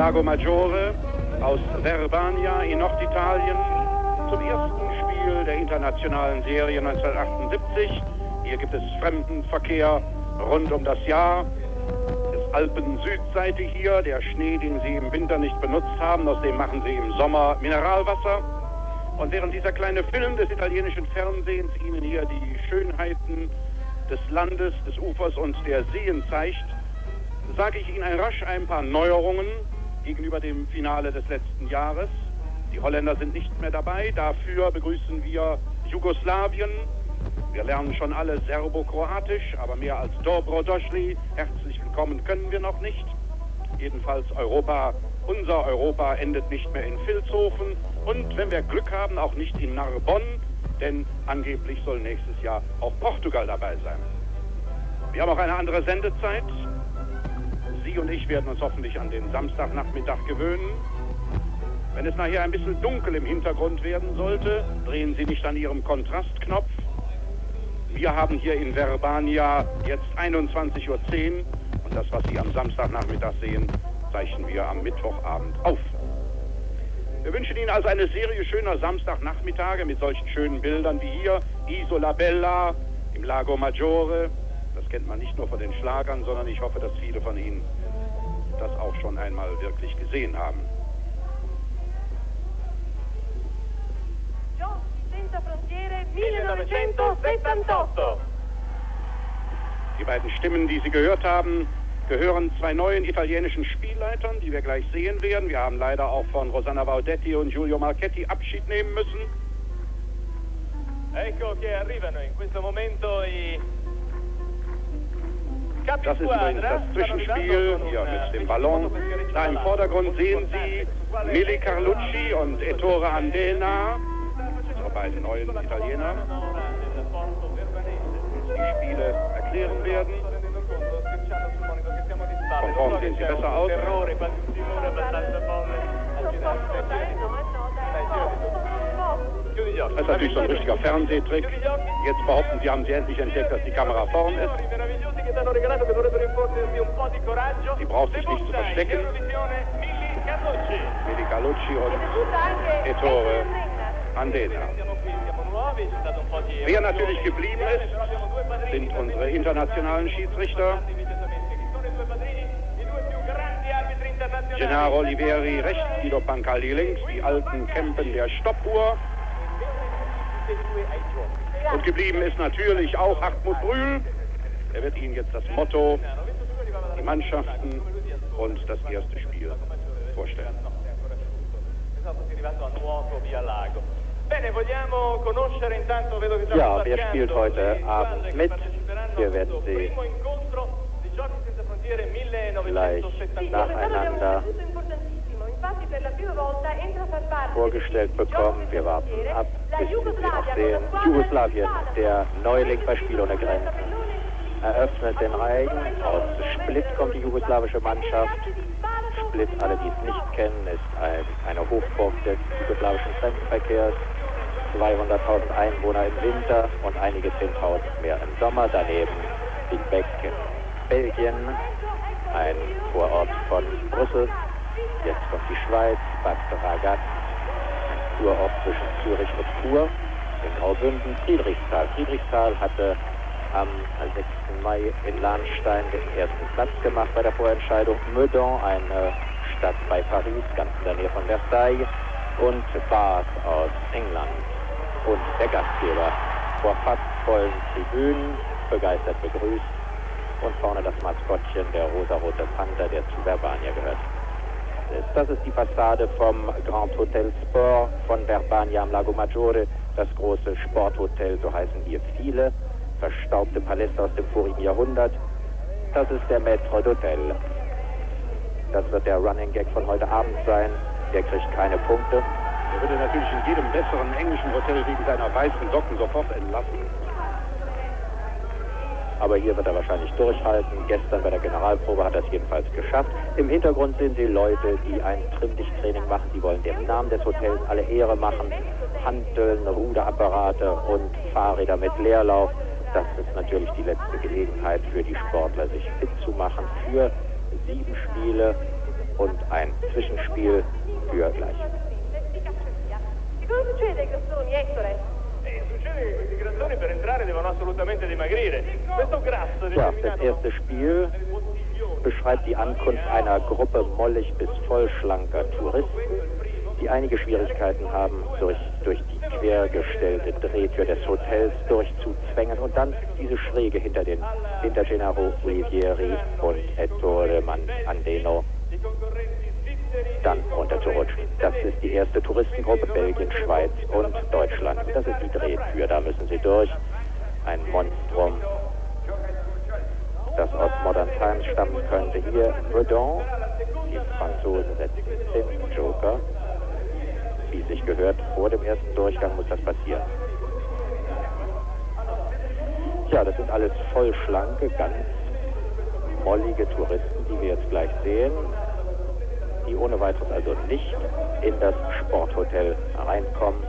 Lago Maggiore aus Verbania in Norditalien zum ersten Spiel der internationalen Serie 1978. Hier gibt es Fremdenverkehr rund um das Jahr. Es Alpen-Südseite hier, der Schnee, den Sie im Winter nicht benutzt haben, aus dem machen Sie im Sommer Mineralwasser. Und während dieser kleine Film des italienischen Fernsehens Ihnen hier die Schönheiten des Landes, des Ufers und der Seen zeigt, sage ich Ihnen rasch ein paar Neuerungen gegenüber dem Finale des letzten Jahres. Die Holländer sind nicht mehr dabei, dafür begrüßen wir Jugoslawien. Wir lernen schon alle Serbo-Kroatisch, aber mehr als Dobro Došli, herzlich willkommen können wir noch nicht. Jedenfalls Europa, unser Europa endet nicht mehr in Vilshofen und wenn wir Glück haben, auch nicht in Narbonne, denn angeblich soll nächstes Jahr auch Portugal dabei sein. Wir haben auch eine andere Sendezeit. Sie und ich werden uns hoffentlich an den Samstagnachmittag gewöhnen. Wenn es nachher ein bisschen dunkel im Hintergrund werden sollte, drehen Sie nicht an Ihrem Kontrastknopf. Wir haben hier in Verbania jetzt 21.10 Uhr und das, was Sie am Samstagnachmittag sehen, zeichnen wir am Mittwochabend auf. Wir wünschen Ihnen also eine Serie schöner Samstagnachmittage mit solchen schönen Bildern wie hier, Isola Bella im Lago Maggiore. Kennt man nicht nur von den Schlagern, sondern ich hoffe, dass viele von Ihnen das auch schon einmal wirklich gesehen haben. Die beiden Stimmen, die Sie gehört haben, gehören zwei neuen italienischen Spielleitern, die wir gleich sehen werden. Wir haben leider auch von Rosanna Vaudetti und Giulio Marchetti Abschied nehmen müssen. Ecco che arrivano in questo momento i das ist übrigens das Zwischenspiel hier mit dem Ballon. Da im Vordergrund sehen Sie Mili Carlucci und Ettore Andena, unsere beiden neuen Italiener, die die Spiele erklären werden. Von vorn sehen sie besser aus. Das ist natürlich so ein richtiger Fernsehtrick. Jetzt behaupten sie, haben sie endlich entdeckt, dass die Kamera vorn ist. Sie braucht sich nicht zu verstecken. Mili Calucci und Ettore Andena. Wer natürlich geblieben ist, sind unsere internationalen Schiedsrichter. Gennaro Oliveri rechts, Guido Pancaldi links, die alten Kämpen der Stoppuhr. Und geblieben ist natürlich auch Hartmut Brühl. Er wird Ihnen jetzt das Motto, die Mannschaften und das erste Spiel vorstellen. Ja, wer spielt heute Abend mit? Wir werden Sie gleich nacheinander vorgestellt bekommen. Wir warten ab, bis sie noch sehen. Jugoslawien, der Neuling bei Spiel ohne Grenzen, eröffnet den Reigen. Aus Split kommt die jugoslawische Mannschaft. Split, alle die es nicht kennen, ist ein, eine Hochburg des jugoslawischen Fremdenverkehrs. 200.000 Einwohner im Winter und einige 10.000 mehr im Sommer. Daneben Beck, Belgien, ein Vorort von Brüssel. Jetzt kommt die Schweiz, Bad Ragat, ein Kurort zwischen Zürich und Chur. In Graubünden Friedrichsthal. Friedrichsthal hatte am 6. Mai in Lahnstein den ersten Platz gemacht bei der Vorentscheidung. Meudon, eine Stadt bei Paris, ganz in der Nähe von Versailles. Und Bath aus England. Und der Gastgeber vor fast vollen Tribünen, begeistert begrüßt und vorne das Maskottchen, der rosarote Panther, der zu Verbania gehört. Das ist die Fassade vom Grand Hotel Sport von Verbania am Lago Maggiore, das große Sporthotel, so heißen hier viele, verstaubte Paläste aus dem vorigen Jahrhundert. Das ist der Maître d'Hotel. Das wird der Running Gag von heute Abend sein. Der kriegt keine Punkte. Er würde natürlich in jedem besseren englischen Hotel wegen seiner weißen Socken sofort entlassen aber hier wird er wahrscheinlich durchhalten. Gestern bei der Generalprobe hat er es jedenfalls geschafft. Im Hintergrund sehen Sie Leute, die ein Trimmdichttraining machen. Die wollen dem Namen des Hotels alle Ehre machen. Hanteln, Ruderapparate und Fahrräder mit Leerlauf. das ist natürlich die letzte Gelegenheit für die Sportler, sich fit zu machen für sieben Spiele und ein Zwischenspiel für gleich. Ja, das erste Spiel beschreibt die Ankunft einer Gruppe mollig bis vollschlanker Touristen, die einige Schwierigkeiten haben, durch, durch die quergestellte Drehtür des Hotels durchzuzwängen und dann diese Schräge hinter, den, hinter Gennaro Olivieri und Ettore Andeno dann runterzurutschen. Das ist die erste Touristengruppe Belgien, Schweiz und Deutschland. Das ist die Drehtür, da müssen sie durch. Ein Monstrum, das aus Modern Times stammen könnte. Hier Redon, die Franzosen setzen den Joker. Wie sich gehört, vor dem ersten Durchgang muss das passieren. Ja, das sind alles voll schlanke, ganz mollige Touristen, die wir jetzt gleich sehen die ohne weiteres also nicht in das Sporthotel reinkommen.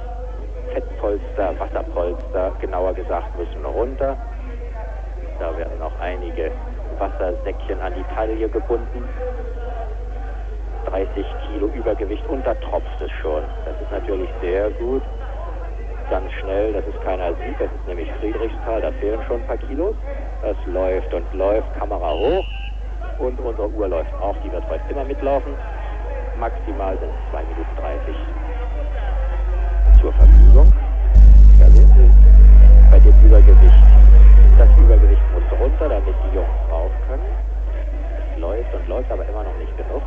Fettpolster, Wasserpolster, genauer gesagt, müssen runter. Da werden noch einige Wassersäckchen an die Taille gebunden. 30 Kilo Übergewicht und da tropft es schon. Das ist natürlich sehr gut. Ganz schnell, dass es keiner sieht, das ist nämlich Friedrichsthal, da fehlen schon ein paar Kilos. Das läuft und läuft, Kamera hoch und unsere Uhr läuft auch, die wird heute immer mitlaufen maximal sind 2 Minuten 30 zur Verfügung. Da sehen Sie bei dem Übergewicht, das Übergewicht muss runter, damit die Jungs rauf können. Es läuft und läuft, aber immer noch nicht genug.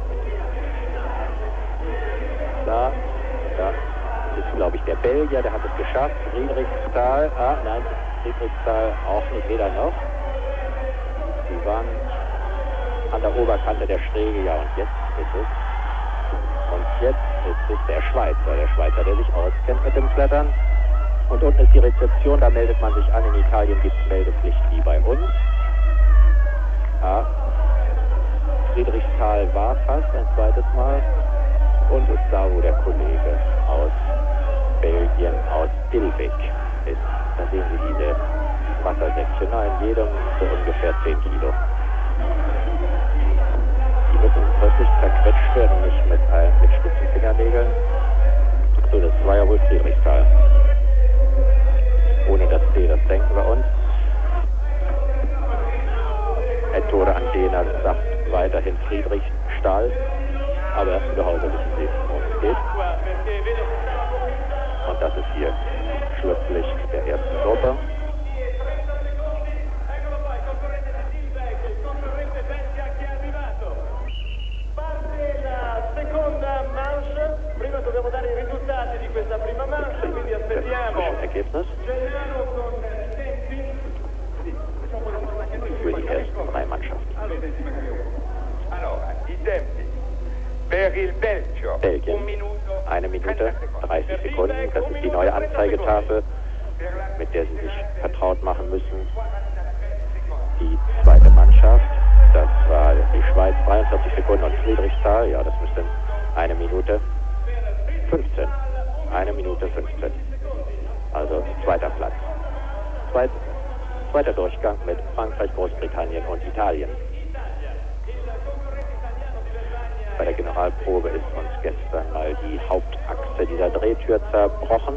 Da, da ist, glaube ich, der Belgier, der hat es geschafft. Friedrichsthal, ah, nein, Friedrichsthal auch nicht, weder noch. Sie waren an der Oberkante der Schräge, ja, und jetzt ist es und jetzt ist es der Schweizer, der Schweizer, der sich auskennt mit dem Klettern. Und unten ist die Rezeption, da meldet man sich an. In Italien gibt es Meldepflicht wie bei uns. Ja. Friedrichsthal war fast ein zweites Mal und ist da, wo der Kollege aus Belgien, aus Dilbeck ist. Da sehen Sie diese Wassersäckchen, in jedem so ungefähr 10 Kilo müssen wirklich zerquetscht werden, nicht mit, mit spitzen Fingernägeln. So, das war ja wohl Friedrichsthal. Ohne das C, das denken wir uns. Ettore Andena sagt weiterhin Friedrichsthal, aber zu Hause wissen Sie, worum es geht. Und das ist hier Schlusslicht der ersten Gruppe. Ergebnis für die ersten drei Mannschaften. Belgien, eine Minute 30 Sekunden. Das ist die neue Anzeigetafel, mit der Sie sich vertraut machen müssen. Die zweite Mannschaft, das war die Schweiz, 43 Sekunden und Friedrichsthal, ja, das müsste eine Minute 15. Eine Minute 15 also zweiter Platz. Zweit, zweiter Durchgang mit Frankreich, Großbritannien und Italien. Bei der Generalprobe ist uns gestern mal die Hauptachse dieser Drehtür zerbrochen.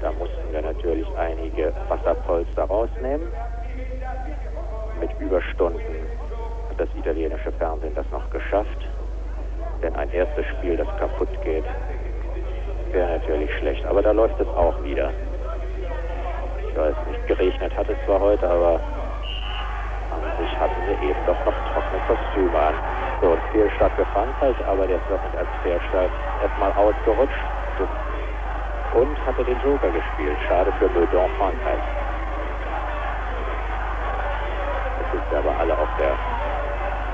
Da mussten wir natürlich einige Wasserpolster rausnehmen. Mit Überstunden hat das italienische Fernsehen das noch geschafft. Denn ein erstes Spiel, das kaputt geht, wäre natürlich schlecht. Aber da läuft es auch wieder weiß nicht, geregnet hat es zwar heute, aber an sich hatten wir eben doch noch trockene Kostüme an. So, ein Fehlstart für Frankreich, aber der ist doch als Fehlstart erstmal ausgerutscht und hatte den Joker gespielt. Schade für Meudon Frankreich. Jetzt sind aber alle auf, der,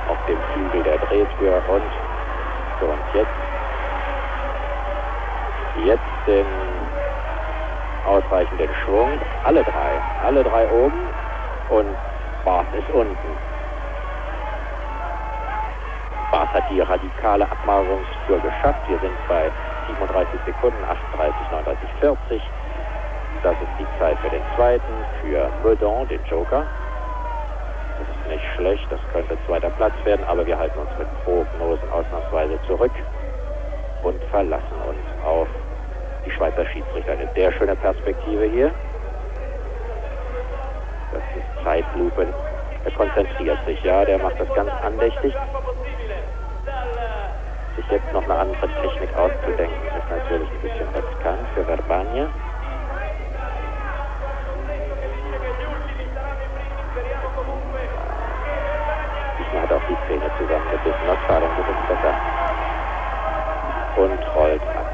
auf dem Flügel der Drehtür und so und jetzt jetzt den ausreichenden Schwung. Alle drei, alle drei oben und Bart ist unten. Bart hat die radikale Abmagerungstour geschafft. Wir sind bei 37 Sekunden, 38, 39, 40. das ist die Zeit für den zweiten, für Meudon, den Joker. Das ist nicht schlecht, das könnte zweiter Platz werden, aber wir halten uns mit Prognosen ausnahmsweise zurück und verlassen uns auf die Schweizer Schiedsrichter. Eine sehr schöne Perspektive hier. Das ist Zeitlupe. Er konzentriert sich, ja, der macht das ganz andächtig. Sich jetzt noch eine andere Technik auszudenken, ist natürlich ein bisschen riskant für Verbania. Diesmal hat auch die Zähne zusammengebissen, das war dann ein bisschen besser. Und rollt ab.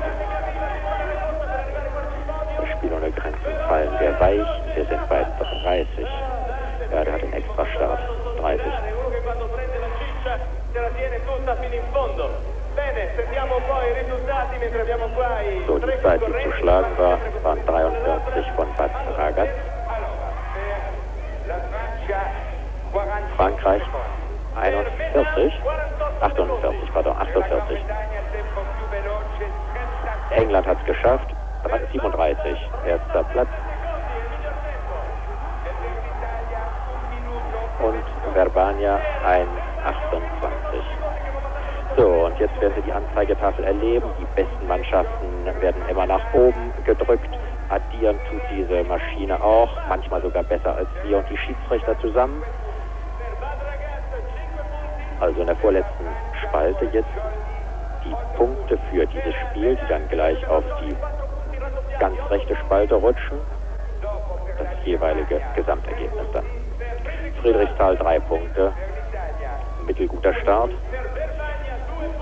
Das Spiel ohne Grenzen fallen wir weich, wir sind bei 30. Ja, der hat einen extra Start. 30. So, die Zeit, die zu schlagen war, waren 43 von Bad Ragaz. Frankreich 41, 48, pardon, 48. England hat es geschafft, 37, erster Platz. Und Verbania ein 28. So, und jetzt werden Sie die Anzeigetafel erleben. Die besten Mannschaften werden immer nach oben gedrückt. Addieren tut diese Maschine auch, manchmal sogar besser als wir und die Schiedsrichter zusammen. Also in der vorletzten Spalte jetzt die Punkte für dieses Spiel, die dann gleich auf die ganz rechte Spalte rutschen. Das jeweilige Gesamtergebnis dann. Friedrichsthal drei Punkte, mittelguter Start.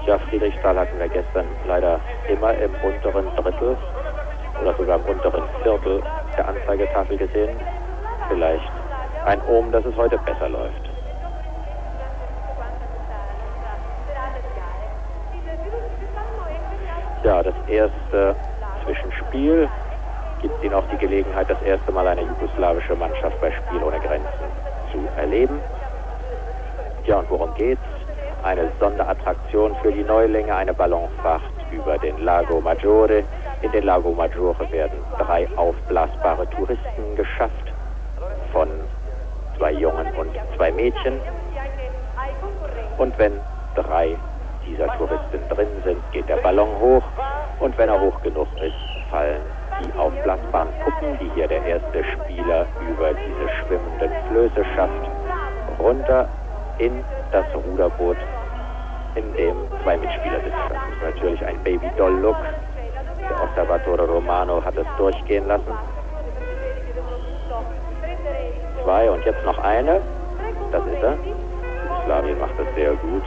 Ja, Friedrichsthal hatten wir gestern leider immer im unteren Drittel oder sogar im unteren Viertel der Anzeigetafel gesehen. Vielleicht ein Ohm, dass es heute besser läuft. Ja, das erste Zwischenspiel gibt Ihnen auch die Gelegenheit, das erste Mal eine jugoslawische Mannschaft bei Spiel ohne Grenzen zu erleben. Ja, und worum geht's? Eine Sonderattraktion für die Neulinge, eine Ballonfahrt über den Lago Maggiore. In den Lago Maggiore werden drei aufblasbare Touristen geschafft von zwei Jungen und zwei Mädchen. Und wenn drei dieser Touristen drin sind, geht der Ballon hoch und wenn er hoch genug ist, fallen die aufblasbaren Puppen, die hier der erste Spieler über diese schwimmenden Flöße schafft, runter in das Ruderboot, in dem zwei Mitspieler sitzen. Das ist natürlich ein Baby-Doll-Look. Der Osservatore Romano hat es durchgehen lassen. Zwei und jetzt noch eine. Das ist er. Jugoslawien macht das sehr gut.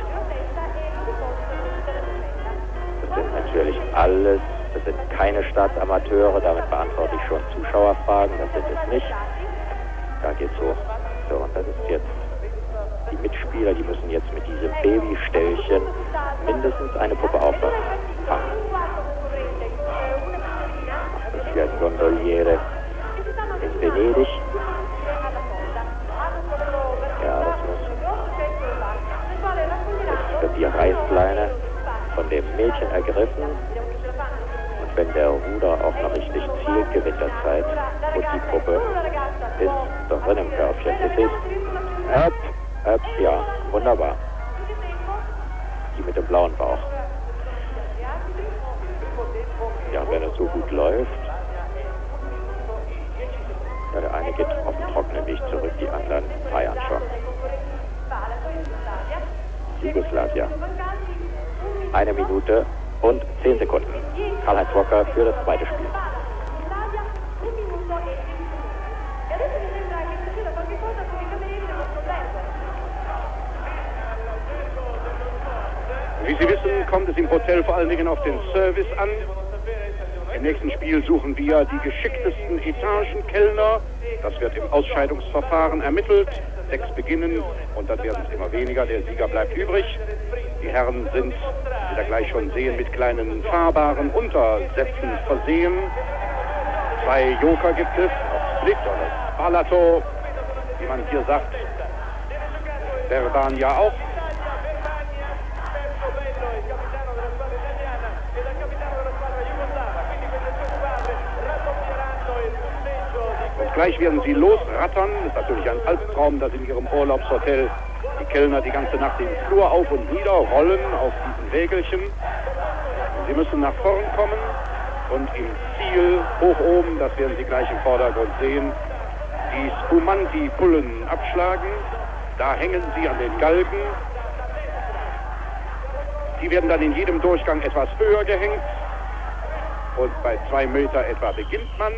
Sind natürlich alles, das sind keine Staatsamateure, damit beantworte ich schon Zuschauerfragen, das sind es nicht. Da geht's hoch. So, und das ist jetzt die Mitspieler, die müssen jetzt mit diesem Babystellchen mindestens eine Puppe auffangen. Das ist ja ein Gondoliere in Venedig. Ja, das muss. Jetzt wird die Reißleine Mädchen ergriffen. Und wenn der Ruder auch noch richtig zielt, gewinnt er Zeit. Und die Puppe ist drin im Körbchen. Es ist up, up, ja, wunderbar. Die mit dem blauen Bauch. Ja, wenn es so gut läuft. Ja, der eine geht auf den trockenen Weg zurück, die anderen feiern schon. Jugoslawien. Eine Minute und zehn Sekunden. Karl-Heinz Walker für das zweite Spiel. Wie Sie wissen, kommt es im Hotel vor allen Dingen auf den Service an. Im nächsten Spiel suchen wir die geschicktesten Etagenkellner. Das wird im Ausscheidungsverfahren ermittelt. Sechs beginnen und dann werden es immer weniger. Der Sieger bleibt übrig. Die Herren sind, wie wir gleich schon sehen, mit kleinen fahrbaren Untersätzen versehen. Zwei Joker gibt es, auch Split oder Spalato, wie man hier sagt. Verbania auch. Jetzt gleich werden sie losrattern. Das ist natürlich ein Albtraum, dass in ihrem Urlaubshotel die Kellner die ganze Nacht den Flur auf und nieder rollen auf diesen Wägelchen. Sie müssen nach vorn kommen und im Ziel hoch oben, das werden Sie gleich im Vordergrund sehen, die Spumanti-Pullen abschlagen. Da hängen sie an den Galgen. Die werden dann in jedem Durchgang etwas höher gehängt. Und bei zwei Meter etwa beginnt man.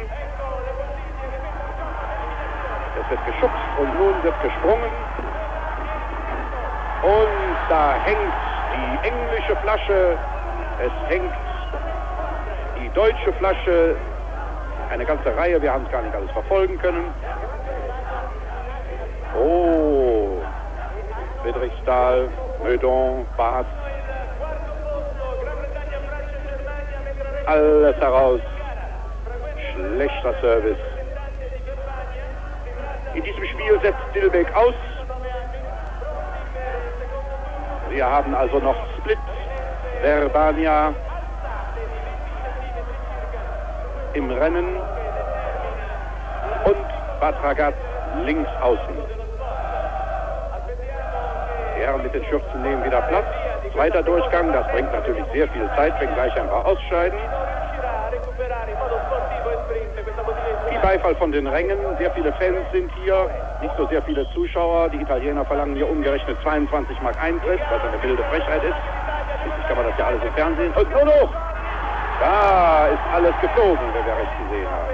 Es wird geschubst und nun wird gesprungen. Und da hängt die englische Flasche, es hängt die deutsche Flasche, eine ganze Reihe, wir haben es gar nicht alles verfolgen können. Oh, Friedrichsthal, Meudon, Bath, alles heraus. Schlechter Service. In diesem Spiel setzt Dilbeck aus. Wir haben also noch Split, Verbania im Rennen und Batragat links außen. Die Herren mit den Schürzen nehmen wieder Platz. Zweiter Durchgang, das bringt natürlich sehr viel Zeit, wenn gleich ein paar ausscheiden. Viel Beifall von den Rängen, sehr viele Fans sind hier, nicht so sehr viele Zuschauer. Die Italiener verlangen hier umgerechnet 22 Mark Eintritt, was eine wilde Frechheit ist. Schließlich kann man das ja alles im Fernsehen. Und nur noch! Da ist alles geflogen, wenn wir recht gesehen haben.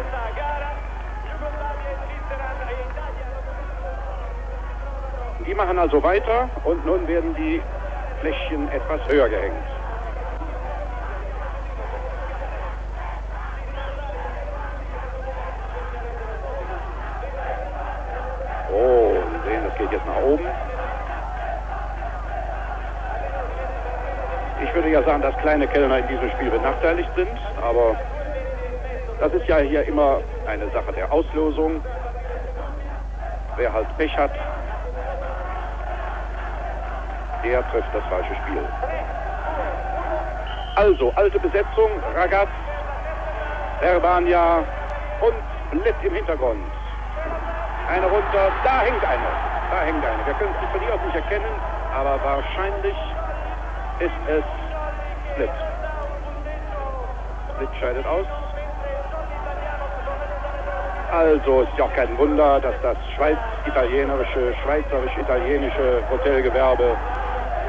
Die machen also weiter und nun werden die Fläschchen etwas höher gehängt. Oh, Geht jetzt nach oben. Ich würde ja sagen, dass kleine Kellner in diesem Spiel benachteiligt sind, aber das ist ja hier immer eine Sache der Auslosung. Wer halt Pech hat, der trifft das falsche Spiel. Also, alte Besetzung, Ragaz, Verbania und Split im Hintergrund. Eine runter, da hängt eine, da hängt eine. Wir können es von hier aus nicht erkennen, aber wahrscheinlich ist es Split. Split scheidet aus. Also ist ja auch kein Wunder, dass das schweiz-italienerische, schweizerisch-italienische Hotelgewerbe,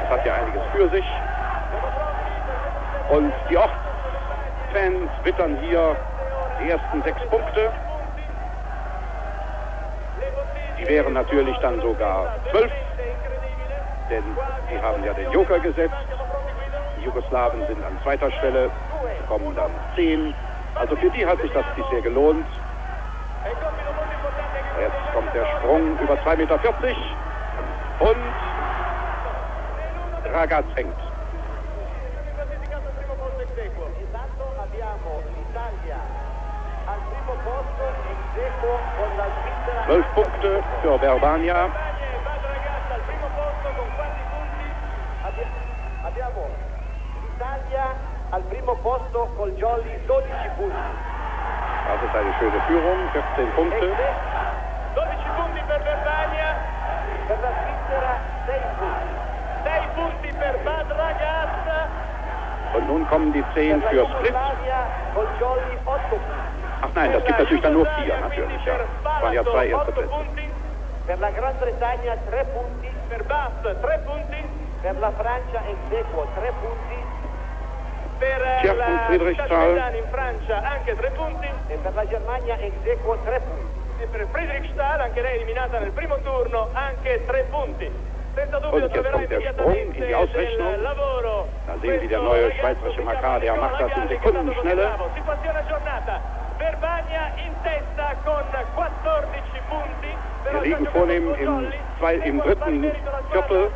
das hat ja einiges für sich. Und die Ortsfans wittern hier die ersten sechs Punkte. Die wären natürlich dann sogar zwölf, denn sie haben ja den Joker gesetzt. Die Jugoslawen sind an zweiter Stelle, kommen dann zehn. Also für die hat sich das bisher gelohnt. Jetzt kommt der Sprung über 2,40 Meter und Ragaz hängt. Zwölf Punkte für Verbania. Abbiamo l'Italia al primo posto col Jolly 12 punti. Ist eine schöne Führung, 14 Punkte. 12 punti per Verbania, per la Svizzera 6 punti. 6 punti per Bad Ragaz, Und nun kommen die 10 per für Split. Col Jolly 8 punti. Ach nein, das gibt natürlich dann nur vier, natürlich. Ja. Das waren ja zwei erste 8 Plätze. punti, per la Gran Bretagna 3 punti, per Bath 3 punti, per la Francia ex equo 3 punti, per eh, Tja, la und Friedrichsthal. Città in Francia anche 3 punti e per la Germania ex equo 3 punti. E per Friedrichsthal, anche lei eliminata nel primo turno, anche 3 punti. Senza dubbio Und jetzt troverà kommt der Sprung in die Ausrechnung. del lavoro. Da sehen Sie, der Questo neue ragazzo schweizerische si chiama Makar, der macht das in Nicola Galli, che è stato Sekundenschnelle. bravo. Situazione aggiornata. Verbania in testa con 14 punti. Wir liegen già vorne im, zwei, im dritten Viertel.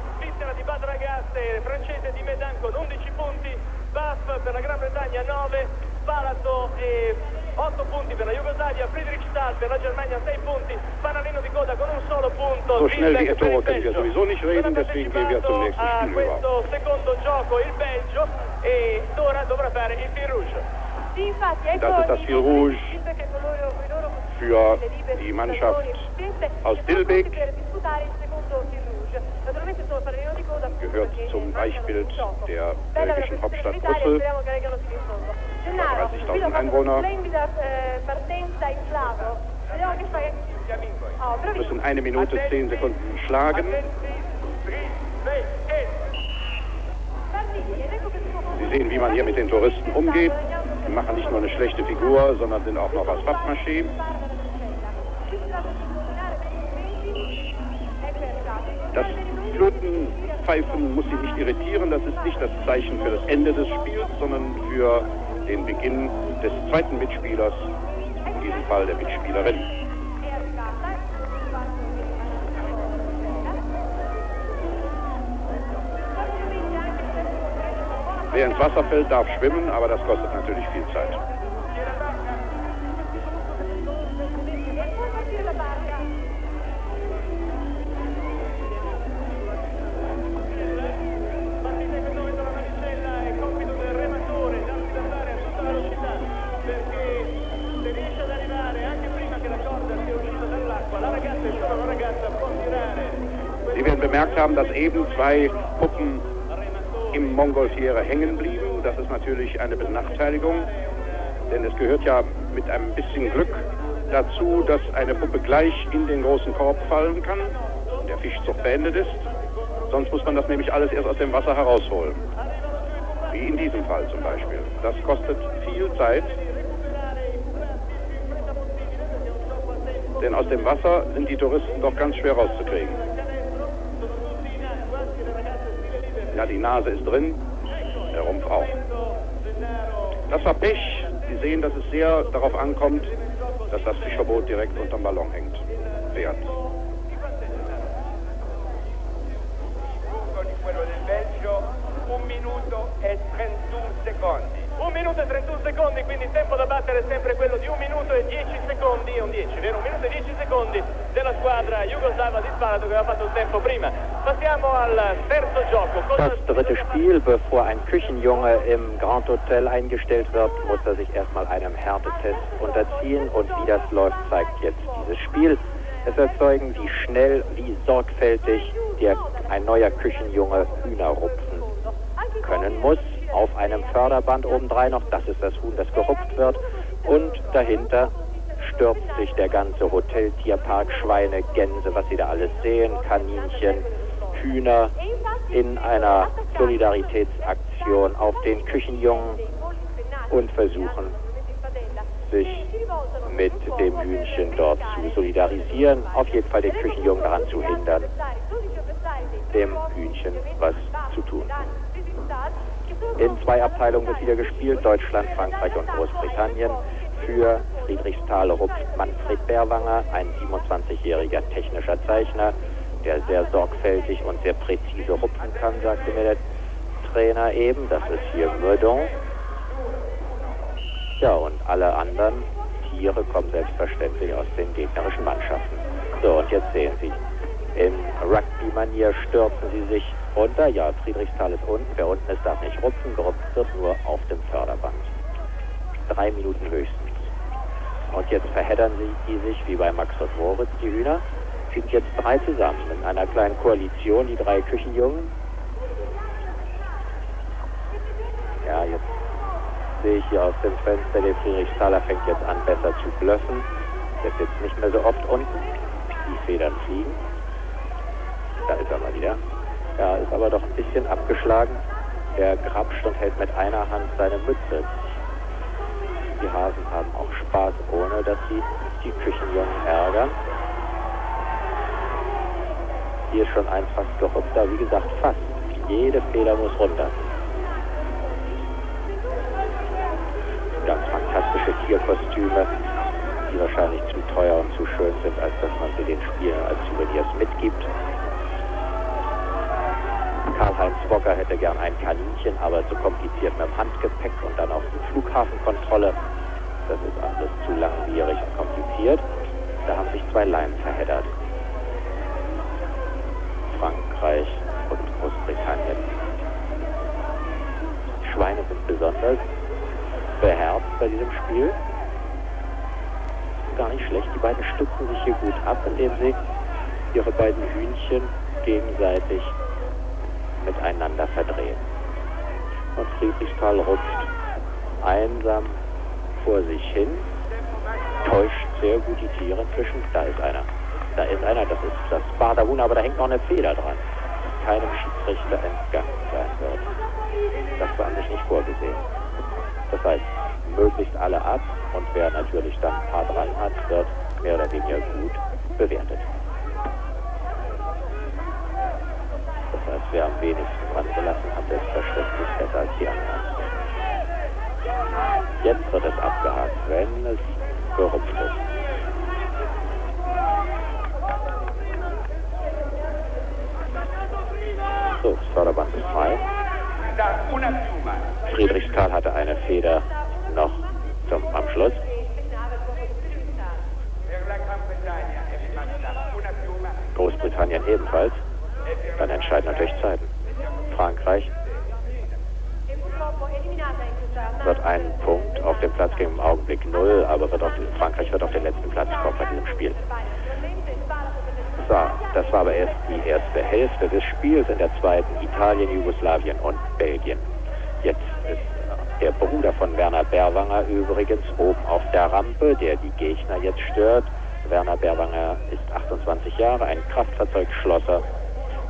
Di Bad Ragazze, francese di Medan con 11 punti, Bath per la Gran Bretagna 9, Spalato e 8 punti per la Jugoslavia, Friedrichsthal per la Germania 6 punti, Panalino di coda con un solo punto. So schnell wie Ettore können wir sowieso nicht reden, deswegen gehen wir zum nächsten Spiel über. questo secondo gioco il Belgio e ora dovrà fare il rouge. Das ist das Fil Rouge. für die Mannschaft aus Dilbeek. Gehört zum Weichbild der belgischen Hauptstadt Brüssel. 30.000 Einwohner. Müssen eine Minute zehn Sekunden schlagen. Sie sehen, wie man hier mit den Touristen umgeht. Die machen nicht nur eine schlechte Figur, sondern sind auch noch aus Pappmaché. Das Flutenpfeifen muss sie nicht irritieren. Das ist nicht das Zeichen für das Ende des Spiels, sondern für den Beginn des zweiten Mitspielers, in diesem Fall der Mitspielerin. Wer ins Wasser fällt, darf schwimmen, aber das kostet natürlich viel Zeit. Sie werden bemerkt haben, dass eben zwei Puppen Montgolfiere hängen blieben. Das ist natürlich eine Benachteiligung, denn es gehört ja mit einem bisschen Glück dazu, dass eine Puppe gleich in den großen Korb fallen kann und der Fischzug beendet ist. Sonst muss man das nämlich alles erst aus dem Wasser herausholen. Wie in diesem Fall zum Beispiel. Das kostet viel Zeit. Denn aus dem Wasser sind die Touristen doch ganz schwer rauszukriegen. Ja, die Nase ist drin, der Rumpf auch. Das war Pech. Sie sehen, dass es sehr darauf ankommt, dass das Fischerboot direkt unterm Ballon hängt. Wert. Un minuto e 31 secondi. Un minuto e 31 secondi, quindi il tempo da battere è sempre quello di un minuto e 10 secondi, è un 10, vero? Un minuto e 10 secondi della squadra jugoslava di Spalato che aveva fatto il tempo prima. Passiamo al terzo gioco. Das dritte Spiel, bevor ein Küchenjunge im Grand Hotel eingestellt wird, muss er sich erstmal einem Härtetest unterziehen und wie das läuft, zeigt jetzt dieses Spiel. Es erzeugen, wie schnell, wie sorgfältig der, ein neuer Küchenjunge Hühner rupfen können muss auf einem Förderband obendrein noch, das ist das Huhn, das gerupft wird. Und dahinter stürzt sich der ganze Hoteltierpark, Schweine, Gänse, was Sie da alles sehen, Kaninchen, Hühner in einer Solidaritätsaktion auf den Küchenjungen und versuchen sich mit dem Hühnchen dort zu solidarisieren, auf jeden Fall den Küchenjungen daran zu hindern, dem Hühnchen was zu tun. In zwei Abteilungen wird wieder gespielt, Deutschland, Frankreich und Großbritannien. Für Friedrichsthal rupft Manfred Berwanger, ein 27-jähriger technischer Zeichner, der sehr sorgfältig und sehr präzise rupfen kann, sagte mir der Trainer eben. Das ist hier Meudon. Ja, und alle anderen Tiere kommen selbstverständlich aus den gegnerischen Mannschaften. So, und jetzt sehen Sie, in Rugby-Manier stürzen sie sich runter. Ja, Friedrichsthal ist unten. Wer unten ist, darf nicht rupfen. Gerupft wird nur auf dem Förderband. Drei Minuten höchstens. Und jetzt verheddern sie die sich wie bei Max und Moritz, die Hühner. Sind jetzt drei zusammen in einer kleinen Koalition, die drei Küchenjungen. Ja, jetzt sehe ich hier aus dem Fenster, der Friedrichsthaler fängt jetzt an, besser zu bluffen. Der sitzt nicht mehr so oft unten. Die Federn fliegen. Da ist er mal wieder. Ja, ist aber doch ein bisschen abgeschlagen. Der grapscht und hält mit einer Hand seine Mütze. Die Hasen haben auch Spaß, ohne dass sie die Küchenjungen ärgern. Hier ist schon eins fast da wie gesagt fast. Jede Feder muss runter. Ganz fantastische Tierkostüme, die wahrscheinlich zu teuer und zu schön sind, als dass man sie den Spielen als Souvenirs mitgibt. Karl-Heinz Bocker hätte gern ein Kaninchen, aber zu kompliziert mit dem Handgepäck und dann auch die Flughafenkontrolle. Das ist alles zu langwierig und kompliziert. Da haben sich zwei Leinen verheddert. Frankreich und Großbritannien. Schweine sind besonders beherzt bei diesem Spiel. gar nicht schlecht. Die beiden stützen sich hier gut ab, indem sie ihre beiden Hühnchen gegenseitig miteinander verdrehen. Und Friedrichsthal rutscht einsam vor sich hin, täuscht sehr gut die Tiere inzwischen. Da ist einer. Da ist einer, das ist das Badahun, aber da hängt noch eine Feder dran, die keinem Schiedsrichter entgangen sein wird. Das war an sich nicht vorgesehen. Das heißt, möglichst alle ab und wer natürlich dann ein paar dran hat, wird mehr oder weniger gut bewertet. Das heißt, wer am wenigsten dran gelassen hat, ist verständlich besser als die anderen. Jetzt wird es abgehakt, wenn es gerupft ist. So, das Förderband ist frei. Friedrichsthal hatte eine Feder noch zum, am Schluss. Großbritannien ebenfalls. Dann entscheiden natürlich Zeiten. Frankreich wird einen Punkt auf dem Platz gegen im Augenblick null, aber wird auf den, Frankreich wird auf den letzten Platz kommen bei diesem Spiel. So, das war aber erst die erste Hälfte des Spiels. In der zweiten Italien, Jugoslawien und Belgien. Jetzt ist der Bruder von Werner Berwanger übrigens oben auf der Rampe, der die Gegner jetzt stört. Werner Berwanger ist 28 Jahre, ein Kraftfahrzeugschlosser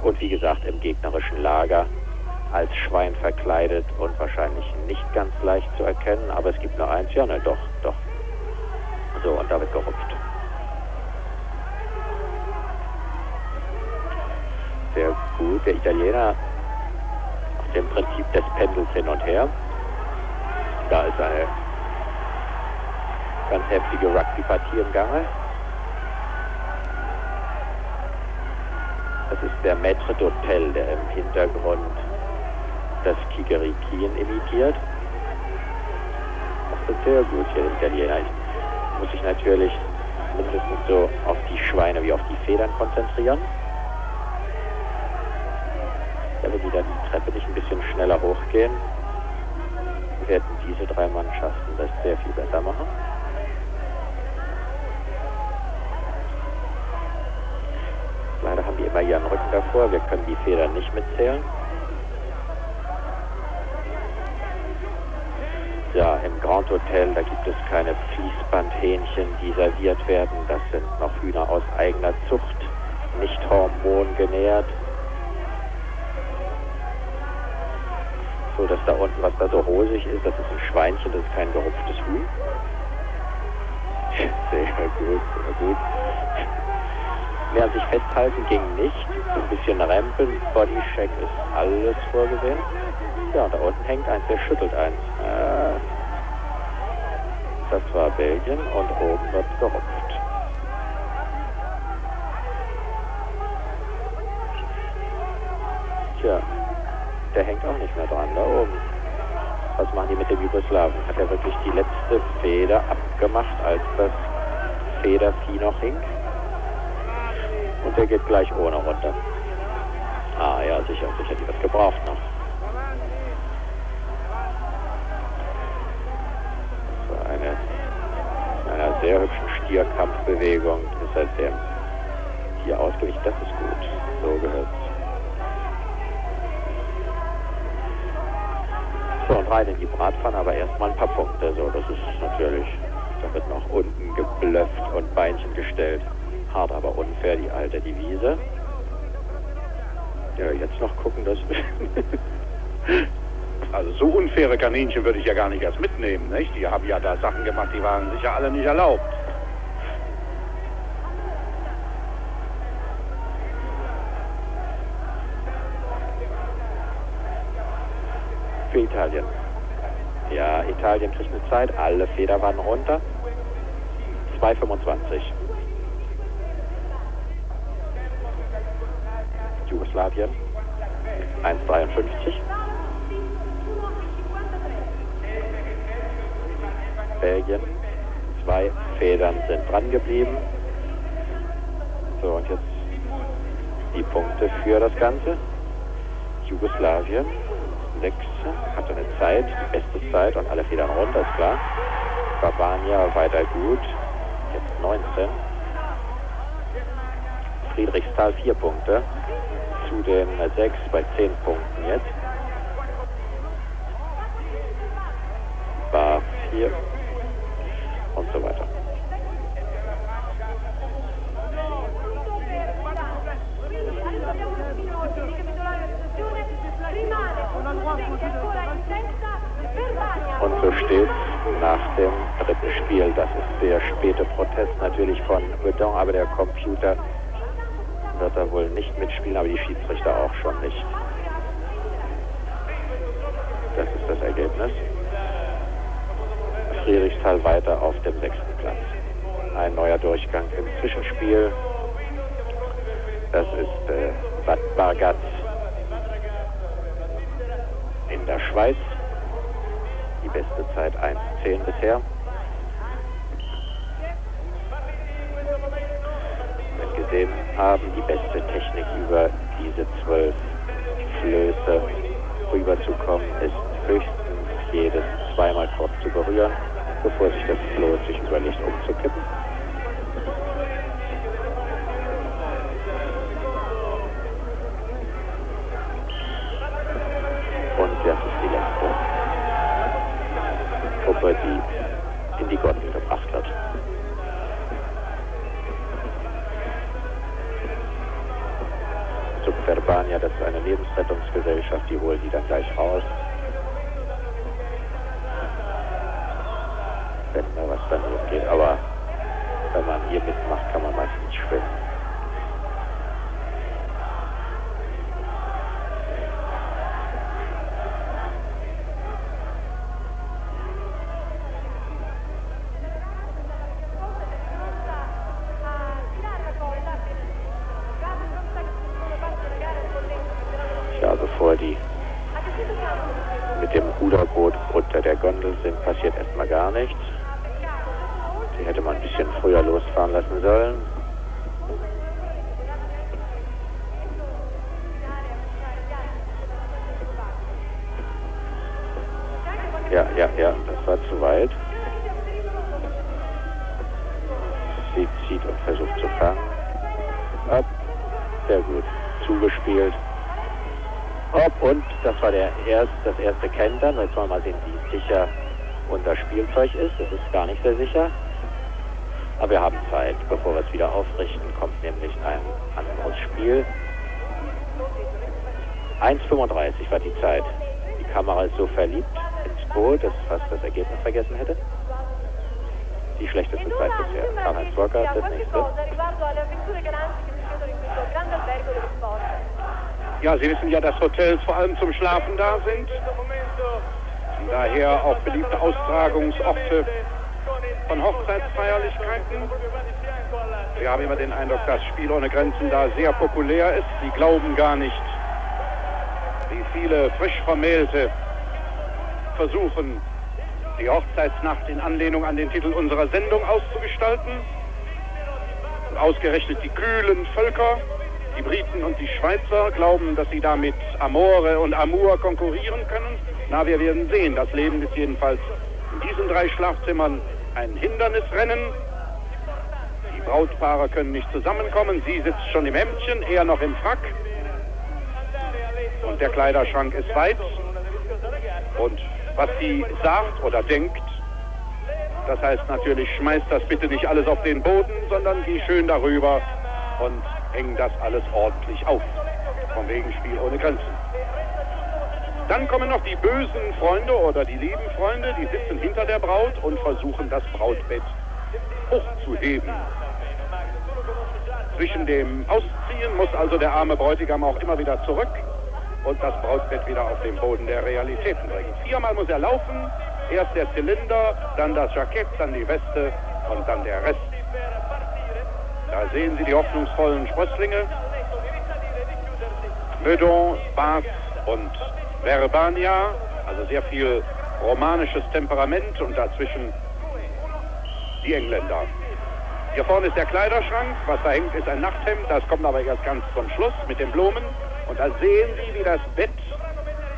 und wie gesagt im gegnerischen Lager als Schwein verkleidet und wahrscheinlich nicht ganz leicht zu erkennen, aber es gibt nur eins, ja ne, doch, doch. So, und da wird gerupft. Sehr gut, der Italiener auf dem Prinzip des Her. Da ist eine ganz heftige Rugby-Partie im Gange. Das ist der Maître d'Hôtel, der im Hintergrund das Kikerikien imitiert. Das ist sehr gut hier im Italiener. Ich muss sich natürlich mindestens so auf die Schweine wie auf die Federn konzentrieren. Wenn die dann die Treppe nicht ein bisschen schneller hochgehen, werden diese drei Mannschaften das sehr viel besser machen. Leider haben die immer ihren Rücken davor. Wir können die Federn nicht mitzählen. Ja, im Grand Hotel, da gibt es keine Fließbandhähnchen, die serviert werden. Das sind noch Hühner aus eigener Zucht, nicht hormongenährt. So, dass da unten, was da so rosig ist, das ist ein Schweinchen, das ist kein gerupftes Huhn. Sehr gut, sehr gut. Mehr sich festhalten ging nicht. Ein bisschen rempeln, Bodycheck ist alles vorgesehen. Ja, da unten hängt eins, der schüttelt eins. Äh, das war Belgien und oben wird gerupft. Tja, der hängt auch nicht mehr dran, da oben. Was machen die mit dem Jugoslawen? Hat er wirklich die letzte Feder abgemacht, als das Federvieh noch hing? Und der geht gleich ohne runter. Ah ja, sicher, sicher, die wird gebraucht noch. So eine, einer sehr hübschen Stierkampfbewegung ist er sehr hier ausgewichen. Das ist gut. So gehört So, und rein in die Bratpfanne, aber erstmal ein paar Punkte. So, das ist natürlich, da wird noch unten geblufft und Beinchen gestellt. Hart, aber unfair, die alte Devise. Ja, jetzt noch gucken, dass... Also so unfaire Kaninchen würde ich ja gar nicht erst mitnehmen, nicht? Die haben ja da Sachen gemacht, die waren sicher alle nicht erlaubt. für Italien. Ja, Italien kriegt eine Zeit, alle Federwannen runter. 2,25. Jugoslawien 1,53. Belgien, zwei Federn sind dran geblieben. So, und jetzt die Punkte für das Ganze. Jugoslawien, sechste, hatte eine Zeit, die beste Zeit und alle Federn runter, ist klar. Barbania weiter gut. Jetzt 19. Friedrichsthal 4 Punkte zu den 6 bei 10 Punkten jetzt. Bar 4 Spiel. Das ist der späte Protest natürlich von Bedon, aber der Computer wird er wohl nicht mitspielen, aber die Schiedsrichter auch schon nicht. Das ist das Ergebnis. Friedrichsthal weiter auf dem sechsten Platz. Ein neuer Durchgang im Zwischenspiel. Das ist äh, Bad Bargatz in der Schweiz. Die beste Zeit 1,10 bisher. Haben, die beste Technik über diese zwölf Flöße rüberzukommen, ist höchstens jedes zweimal kurz zu berühren, bevor sich das Floß sich überlegt umzukippen. Wollen wir mal sehen, wie sicher unser Spielzeug ist. Das ist gar nicht sehr sicher. Aber wir haben Zeit. Bevor wir es wieder aufrichten, kommt nämlich ein anderes Spiel. 1,35 war die Zeit. Die Kamera ist so verliebt ins Boot, dass fast das Ergebnis vergessen hätte. Die schlechteste Zeit bisher. Karl-Heinz Burkhardt, das nächste. Ja, Sie wissen ja, dass Hotels vor allem zum Schlafen da sind. Daher auch beliebte Austragungsorte von Hochzeitsfeierlichkeiten. Wir haben immer den Eindruck, dass Spiel ohne Grenzen da sehr populär ist. Sie glauben gar nicht, wie viele frisch Vermählte versuchen, die Hochzeitsnacht in Anlehnung an den Titel unserer Sendung auszugestalten. Und ausgerechnet die kühlen Völker, die Briten und die Schweizer, glauben, dass sie damit Amore und Amour konkurrieren können. Na, wir werden sehen. Das Leben ist jedenfalls in diesen drei Schlafzimmern ein Hindernisrennen. Die Brautpaare können nicht zusammenkommen. Sie sitzt schon im Hemdchen, er noch im Frack. Und der Kleiderschrank ist weit. Und was sie sagt oder denkt, das heißt natürlich, schmeißt das bitte nicht alles auf den Boden, sondern geh schön darüber und häng das alles ordentlich auf. Von wegen Spiel ohne Grenzen. Dann kommen noch die bösen Freunde oder die lieben Freunde, die sitzen hinter der Braut und versuchen das Brautbett hochzuheben. Zwischen dem Ausziehen muss also der arme Bräutigam auch immer wieder zurück und das Brautbett wieder auf den Boden der Realitäten bringen. Viermal muss er laufen, erst der Zylinder, dann das Jackett, dann die Weste und dann der Rest. Da sehen Sie die hoffnungsvollen Sprösslinge. Meudon, Bas und Verbania, also sehr viel romanisches Temperament und dazwischen die Engländer. Hier vorne ist der Kleiderschrank, was da hängt ist ein Nachthemd, das kommt aber erst ganz zum Schluss mit den Blumen. Und da sehen Sie, wie das Bett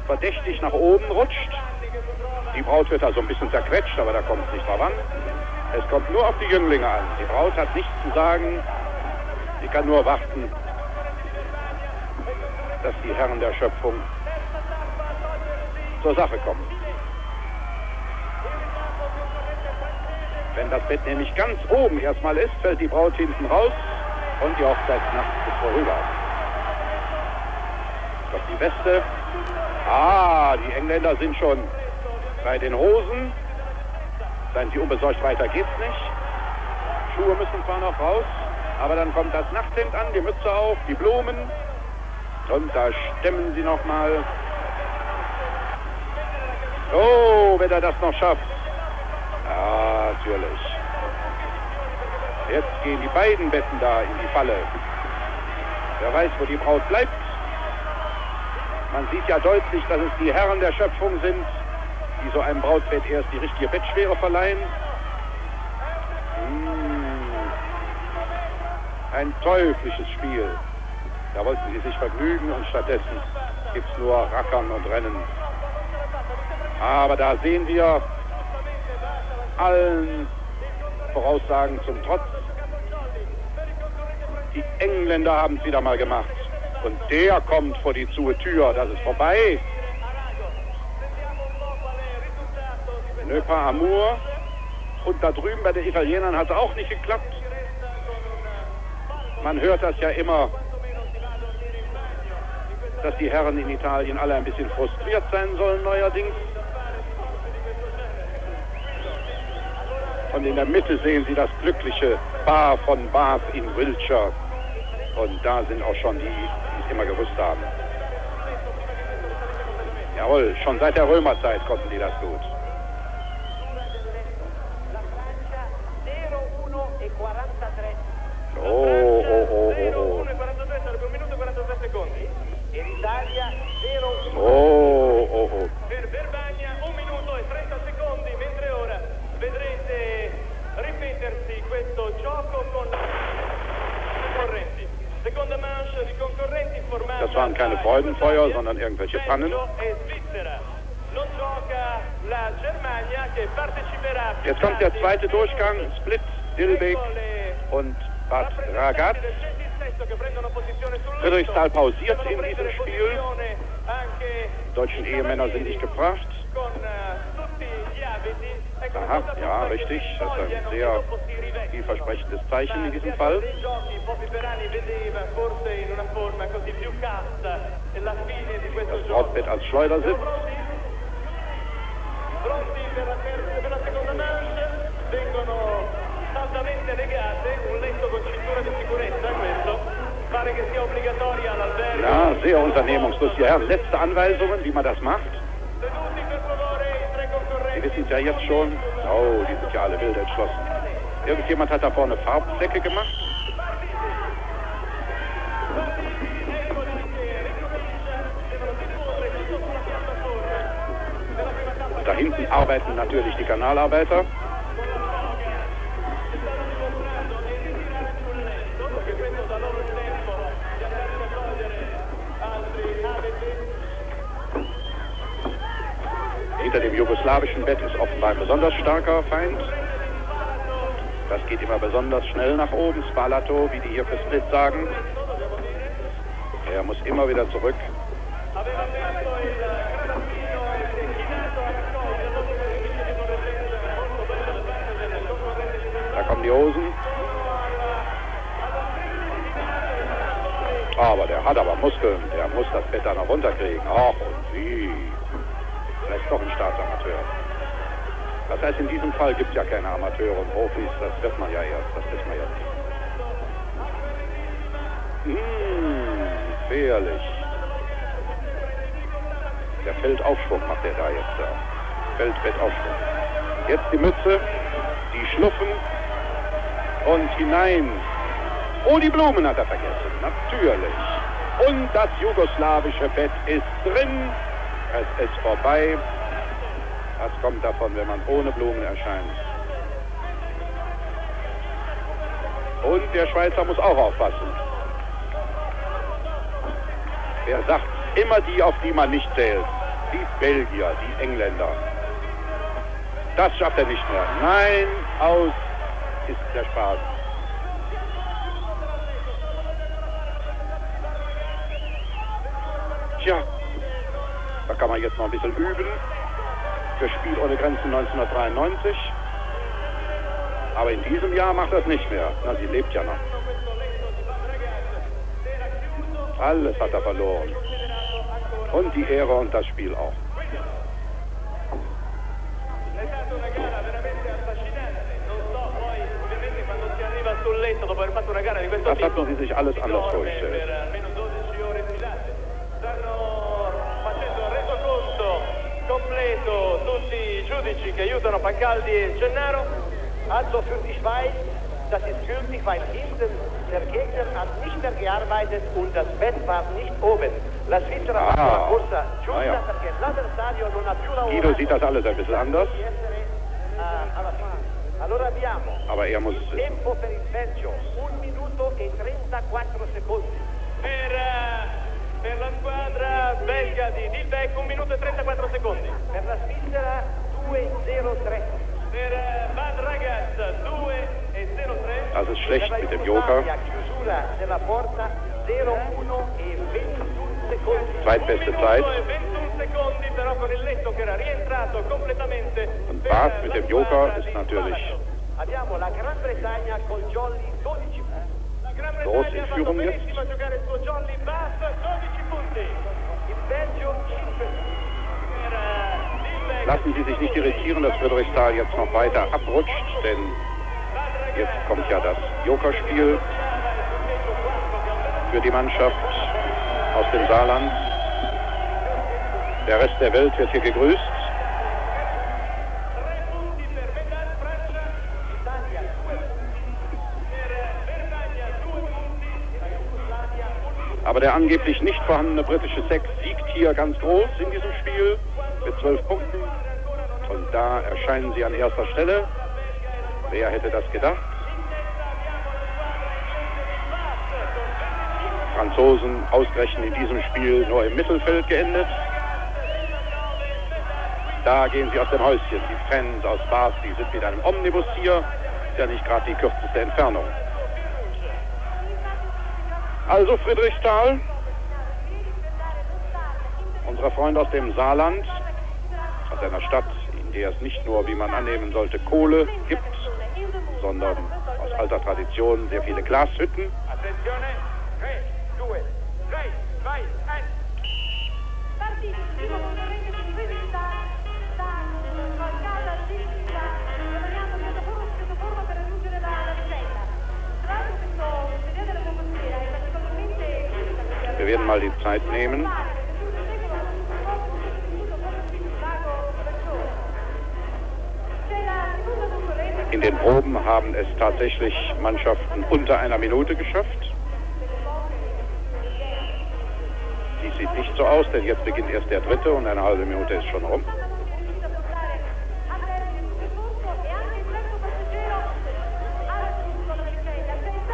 verdächtig nach oben rutscht. Die Braut wird also ein bisschen zerquetscht, aber da kommt es nicht drauf an. Es kommt nur auf die Jünglinge an. Die Braut hat nichts zu sagen. Sie kann nur warten, dass die Herren der Schöpfung zur Sache kommen. Wenn das Bett nämlich ganz oben erstmal ist, fällt die Braut hinten raus und die Hochzeitsnacht ist vorüber. Kommt die Weste. Ah, die Engländer sind schon bei den Hosen. Seien Sie unbesorgt, weiter geht's nicht. Schuhe müssen zwar noch raus, aber dann kommt das Nachthemd an, die Mütze auf, die Blumen. Und da stemmen sie nochmal. Oh, wenn er das noch schafft. Ja, natürlich. Jetzt gehen die beiden Betten da in die Falle. Wer weiß, wo die Braut bleibt. Man sieht ja deutlich, dass es die Herren der Schöpfung sind, die so einem Brautbett erst die richtige Bettschwere verleihen. Hm. Ein teuflisches Spiel. Da wollten sie sich vergnügen und stattdessen gibt es nur Rackern und Rennen. Aber da sehen wir allen Voraussagen zum Trotz. Die Engländer haben es wieder mal gemacht. Und der kommt vor die zu Tür. Das ist vorbei. Pas Amour. Und da drüben bei den Italienern hat es auch nicht geklappt. Man hört das ja immer, dass die Herren in Italien alle ein bisschen frustriert sein sollen neuerdings. Und in der Mitte sehen Sie das glückliche Paar von Bath in Wiltshire. Und da sind auch schon die, die es immer gewusst haben. Jawohl, schon seit der Römerzeit konnten die das gut. Oh, oh, oh, oh. Oh, oh, oh. Per Verbagna 1 minuto e 30 secondi, mentre ora vedrete ripetersi questo gioco con concorrenti. Seconda manche di concorrenti formata Das waren keine Freudenfeuer, sondern irgendwelche Pannen. Jetzt kommt der zweite Durchgang, Split, Dilbeek und Bad Ragaz. Friedrichsthal pausiert in diesem Spiel. Die deutschen Ehemänner sind nicht gefragt. Aha, ja, richtig. Das ist ein sehr vielversprechendes Zeichen in diesem Fall. Das. Brautbett als Schleudersitz. Ja, sehr unternehmungslustig. Ja, letzte Anweisungen, wie man das macht. Seduti per favore tre Sie wissen es ja jetzt schon. Oh, die sind ja alle wild entschlossen. Irgendjemand hat da vorne Farbflecke gemacht. Da hinten arbeiten natürlich die Kanalarbeiter. Hinter dem jugoslawischen Bett ist offenbar ein besonders starker Feind. Das geht immer besonders schnell nach oben. Spalato, wie die hier für Split sagen. Er muss immer wieder zurück. Da kommen die Hosen. Aber der hat aber Muskeln. Der muss das Bett da noch runterkriegen. Ach, und wie. Vielleicht doch ein Staatsamateur. Das heißt, in diesem Fall gibt es ja keine Amateure und Profis. Das wird man ja erst. Das wissen wir jetzt. Mmh, gefährlich. Der Feldaufschwung macht er da jetzt da. Feldbettaufschwung. Jetzt die Mütze, die Schluffen und hinein. Oh, die Blumen hat er vergessen. Natürlich. Und das jugoslawische Bett ist drin. Es ist vorbei. Was kommt davon, wenn man ohne Blumen erscheint? Und der Schweizer muss auch aufpassen. Er sagt immer die, auf die man nicht zählt. Die Belgier, die Engländer. Das schafft er nicht mehr. Nein, aus ist der Spaß. Tja, kann man jetzt noch ein bisschen üben. Für Spiel ohne Grenzen 1993. Aber in diesem Jahr macht das nicht mehr. Na, sie lebt ja noch. Alles hat er verloren. Und die Ehre und das Spiel auch. Das hatten Sie sich alles anders vorgestellt. Completo tutti i giudici che aiutano Pancaldi e Gennaro. Also für die Schweiz, das ist gültig, weil hinten der Gegner hat nicht mehr gearbeitet und das Bett war nicht oben. La Svizzera Ah. fa una corsa giusta Ah, ja. perché l'avversario non ha più la Guido sieht das alles ein bisschen anders, di essere alla fine. Allora abbiamo aber er muss tempo per il Belgio, 1 minuto e 34 secondi. Per, eh, per la squadra belga di Dilbeck 1 minuto e 34 secondi. Per la Svizzera 2-0-3. Per eh, Van Ragaz 2 e 03. Das ist Per schlecht la mit dem Joker. chiusura della porta 0-1 e 21 secondi. Zweitbeste Zeit. minuto e 21 secondi però con il letto che era rientrato completamente. Und per Barth mit dem Joker squadra ist natürlich. Abbiamo la Gran Bretagna con Jolly 12 punti. La Gran Groß in Führung jetzt. benissimo a giocare il suo Jolly Bath 12 punti. Il Belgio 5 punti. Per eh. Lassen Sie sich nicht irritieren, dass Friedrichsthal jetzt noch weiter abrutscht, denn jetzt kommt ja das Jokerspiel für die Mannschaft aus dem Saarland. Der Rest der Welt wird hier gegrüßt. Aber der angeblich nicht vorhandene britische Sex siegt hier ganz groß in diesem Spiel mit zwölf Punkten. Und da erscheinen sie an erster Stelle. Wer hätte das gedacht? Franzosen ausgerechnet in diesem Spiel nur im Mittelfeld geendet. Da gehen sie aus dem Häuschen. Die Fans aus Bath, die sind mit einem Omnibus hier. Ist ja nicht gerade die kürzeste Entfernung. Also Friedrichsthal, unser Freund aus dem Saarland, aus einer Stadt, in der es nicht nur, wie man annehmen sollte, Kohle gibt, sondern aus alter Tradition sehr viele Glashütten. Attenzione, 3, 2, 3, vai, 1. Wir werden mal die Zeit nehmen. In den Proben haben es tatsächlich Mannschaften unter einer Minute geschafft. Dies sieht nicht so aus, denn jetzt beginnt erst der dritte und eine halbe Minute ist schon rum.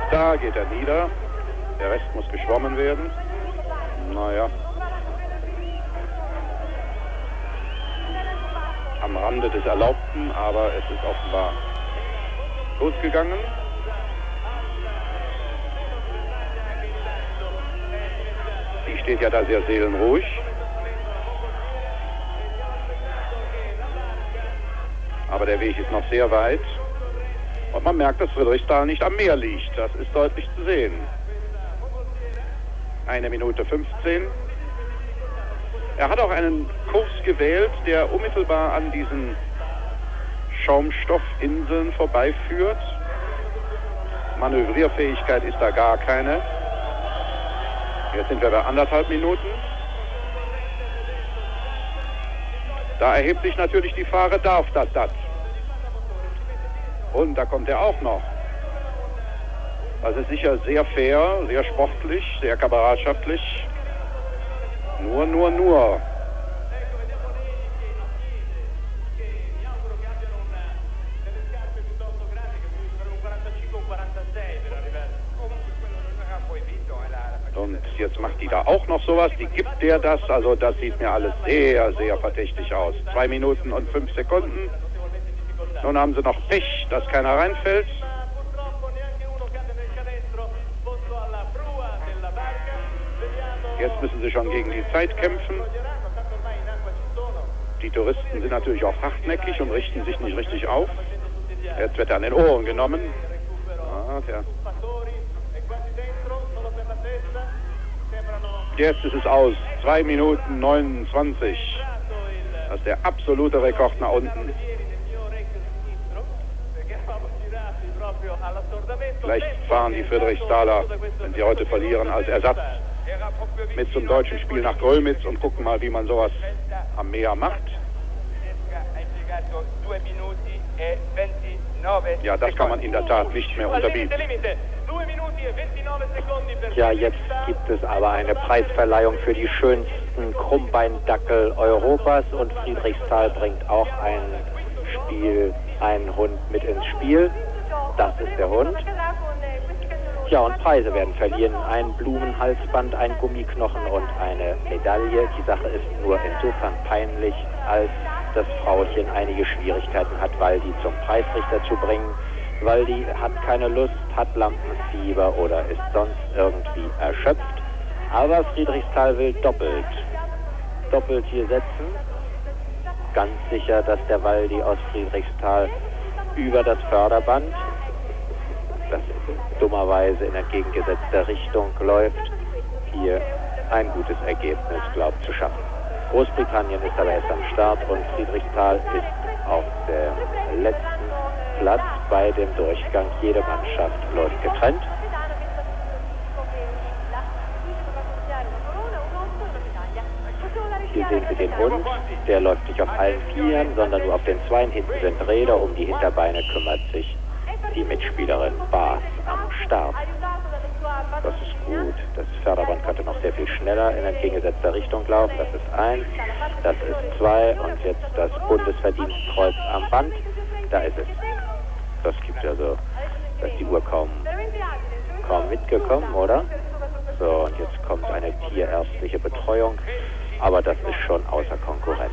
Da geht er nieder. Der Rest muss geschwommen werden. Naja. Am Rande des Erlaubten, aber es ist offenbar gut gegangen. Die steht ja da sehr seelenruhig. Aber der Weg ist noch sehr weit. Und man merkt, dass Friedrichsthal nicht am Meer liegt. Das ist deutlich zu sehen. Eine Minute 15. Er hat auch einen Kurs gewählt, der unmittelbar an diesen Schaumstoffinseln vorbeiführt. Manövrierfähigkeit ist da gar keine. Jetzt sind wir bei anderthalb Minuten. Da erhebt sich natürlich die Frage, darf das das? Und da kommt er auch noch. Das ist sicher sehr fair, sehr sportlich, sehr kameradschaftlich. Nur, nur, nur. Und jetzt macht die da auch noch sowas, die gibt der das, also das sieht mir alles sehr, sehr verdächtig aus. Zwei Minuten und fünf Sekunden. Nun haben sie noch Pech, dass keiner reinfällt. Jetzt müssen sie schon gegen die Zeit kämpfen. Die Touristen sind natürlich auch hartnäckig und richten sich nicht richtig auf. Jetzt wird er an den Ohren genommen. Ja, der Jetzt ist es aus. 2 Minuten 29. Das ist der absolute Rekord nach unten. Vielleicht fahren die Friedrichsthaler, wenn sie heute verlieren, als Ersatz mit zum deutschen Spiel nach Grölmitz und gucken mal, wie man sowas am Meer macht. Ja, das kann man in der Tat nicht mehr unterbieten. Ja, jetzt gibt es aber eine Preisverleihung für die schönsten Krummbeindackel Europas und Friedrichsthal bringt auch ein Spiel, einen Hund mit ins Spiel. Das ist der Hund. Ja, und Preise werden verliehen. Ein Blumenhalsband, ein Gummiknochen und eine Medaille. Die Sache ist nur insofern peinlich, als das Frauchen einige Schwierigkeiten hat, Waldi zum Preisrichter zu bringen. Waldi hat keine Lust, hat Lampenfieber oder ist sonst irgendwie erschöpft. Aber Friedrichsthal will doppelt, doppelt hier setzen. Ganz sicher, dass der Waldi aus Friedrichsthal über das Förderband, das dummerweise in entgegengesetzter Richtung läuft, hier ein gutes Ergebnis glaubt zu schaffen. Großbritannien ist aber erst am Start und Friedrichsthal ist auf dem letzten Platz bei dem Durchgang. Jede Mannschaft läuft getrennt. Hier sehen Sie den Hund. Der läuft nicht auf allen Vieren, sondern nur auf den Zweien. Hinten sind Räder. Um die Hinterbeine kümmert sich die Mitspielerin Bas am Start. Das ist gut. Das Förderband könnte noch sehr viel schneller in entgegengesetzter Richtung laufen. Das ist eins, das ist zwei und jetzt das Bundesverdienstkreuz am Band. Da ist es. Das gibt also, dass die Uhr kaum, kaum mitgekommen, oder? So, und jetzt kommt eine tierärztliche Betreuung, aber das ist schon außer Konkurrenz.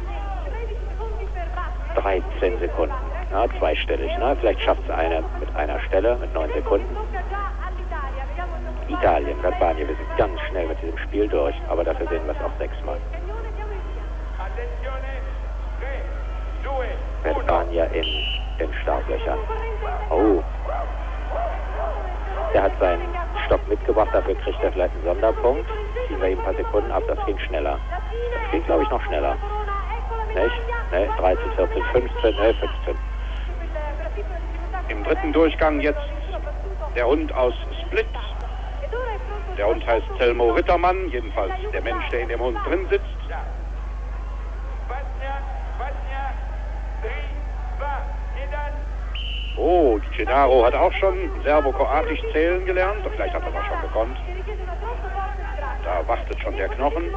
13 Sekunden, ja, zweistellig, ne? Vielleicht schafft es eine mit einer Stelle, mit 9 Sekunden. Italien, Verbania, wir sind ganz schnell mit diesem Spiel durch, aber dafür sehen wir es auch sechsmal. Verbania in den Startlöchern. Oh. Der hat seinen Stock mitgebracht, dafür kriegt er vielleicht einen Sonderpunkt. Ziehen wir ihm ein paar Sekunden ab, das ging schneller. Das ging, glaube ich, noch schneller. Nicht? Ne, 13, 14, 15, ne, 15. Im dritten Durchgang jetzt der Hund aus Split. Der Hund heißt Telmo Rittermann, jedenfalls der Mensch, der in dem Hund drin sitzt. Oh, Gennaro hat auch schon Serbo-Kroatisch zählen gelernt. Vielleicht hat er das schon gekonnt. Da wartet schon der Knochen.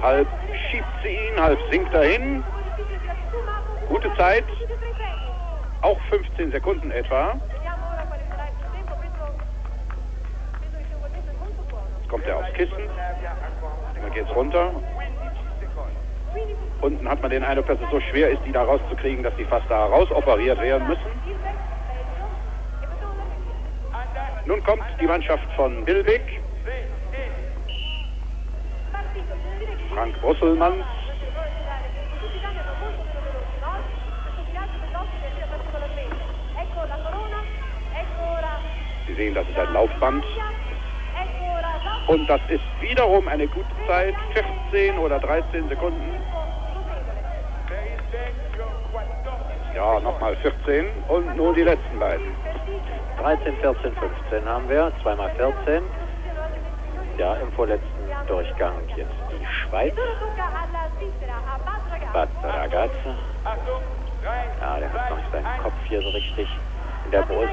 Halb schiebt sie ihn, halb sinkt er hin. Gute Zeit. Auch 15 Sekunden etwa. Jetzt kommt er aufs Kissen. Dann geht's runter. Unten hat man den Eindruck, dass es so schwer ist, die da rauszukriegen, dass die fast da rausoperiert werden müssen. Nun kommt die Mannschaft von Bilbig. Frank Brusselmanns. Sie sehen, das ist ein Laufband. Und das ist wiederum eine gute Zeit, 14 oder 13 Sekunden. Ja, nochmal 14 und nun die letzten beiden. 13, 14, 15 haben wir, zweimal 14. Ja, im vorletzten Durchgang jetzt die Schweiz. Bad Ragazza. Ja, der hat noch nicht seinen Kopf hier so richtig in der Brust.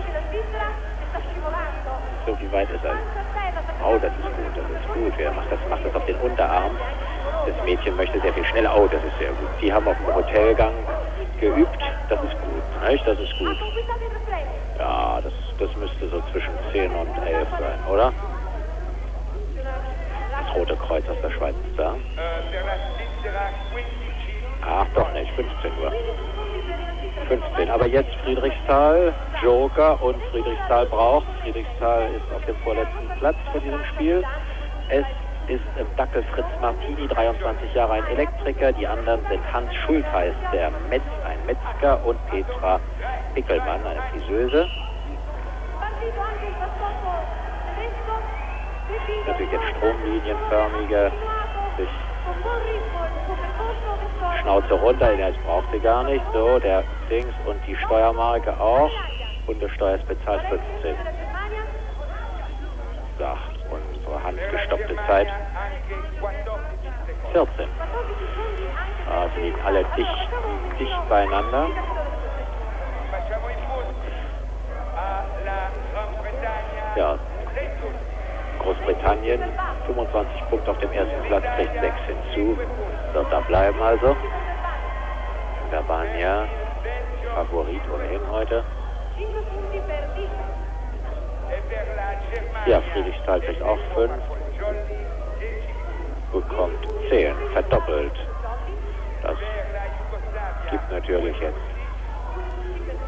So, wie weit ist er? Oh, das ist gut, das ist gut. Wer macht das? Macht das auf den Unterarm. Das Mädchen möchte sehr viel schneller. Oh, das ist sehr gut. Die haben auf dem Hotelgang geübt. Das ist gut, nicht? Das ist gut. Ja, das, das müsste so zwischen 10 und 11 sein, oder? Das Rote Kreuz aus der Schweiz ist da. Ach, doch nicht, 15 Uhr. 15. Aber jetzt Friedrichsthal, Joker und Friedrichsthal braucht. Friedrichsthal ist auf dem vorletzten Platz vor diesem Spiel. Es ist im Dackel Fritz Martini, 23 Jahre, ein Elektriker. Die anderen sind Hans Schultheiß, der Metz, ein Metzger, und Petra Pickelmann, eine Friseuse. Natürlich jetzt stromlinienförmige, sich Schnauze runter, jetzt braucht sie gar nicht. So, der Dings und die Steuermarke auch. Bundessteuer ist bezahlt 15. della Germania. Sagt unsere handgestoppte Zeit 14. 14 secondi anche Ah, sie liegen alle dicht, dicht beieinander. Ja, Großbritannien 25 Punkte auf dem ersten Platz, kriegt 6 hinzu. Wird da bleiben also. Verbania Favorit ohnehin heute. 5 punti per Dick. Per la Germania. Ja, Friedrichsthal kriegt auch 5, Jolly 10 bekommt 10, verdoppelt. Das gibt natürlich jetzt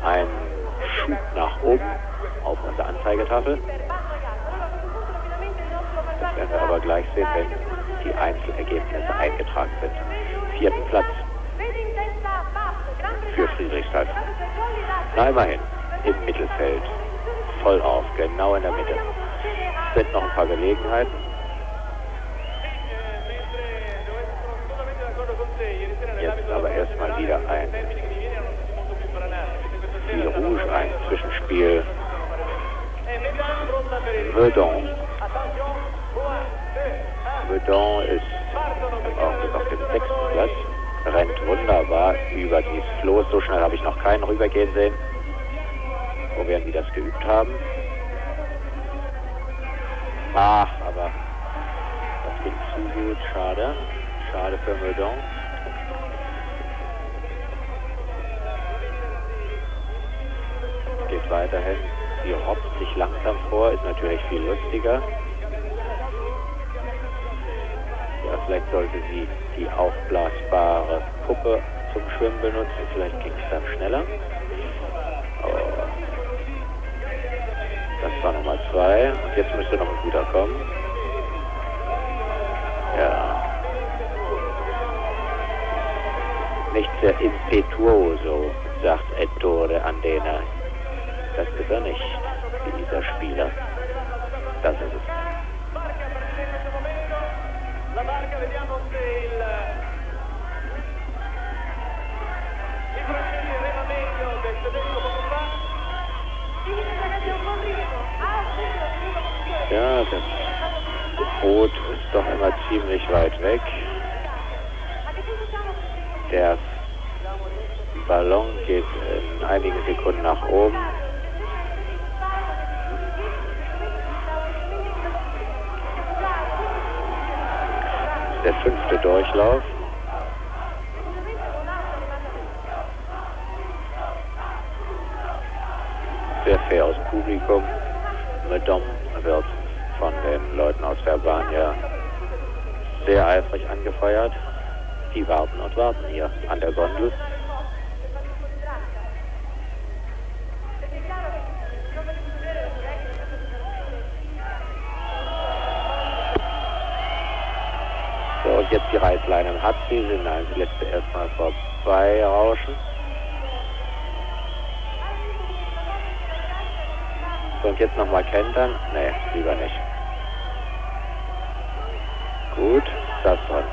einen Schub nach oben auf unserer Anzeigetafel. Das werden wir aber gleich sehen, wenn die Einzelergebnisse eingetragen sind. Vierten Platz für Dato. Na immerhin, im Mittelfeld. Voll auf, genau in der Mitte. Es sind noch ein paar Gelegenheiten. Jetzt aber erstmal wieder ein viel Rouge, ein Zwischenspiel. Verdon. Verdon ist auch auf dem sechsten Platz. Rennt wunderbar über dieses Floß. So schnell habe ich noch keinen rübergehen sehen. Wo werden die das geübt haben? Ach, aber das ging zu gut. Schade. Schade für Meudon. Geht weiterhin. Sie robbt sich langsam vor, ist natürlich viel lustiger. Vielleicht sollte sie die aufblasbare Puppe zum Schwimmen benutzen. Vielleicht ging es dann schneller. Oh. Das war Nummer zwei. Und jetzt müsste noch ein guter kommen. Ja. Nicht sehr impetuoso, sagt Ettore Andena. Das ist er nicht, dieser Spieler. Ja, das Boot ist doch immer ziemlich weit weg. Der Ballon geht in einigen Sekunden nach oben. Der fünfte Durchlauf. Sehr fair aus dem Publikum. Madame wird von den Leuten aus Verbania sehr eifrig angefeuert. Die warten und warten hier an der Gondel. Reißleine hat sie, sind nein, letzte erstmal vorbei rauschen. Und jetzt nochmal kentern? Nee, lieber nicht. Gut, das dran.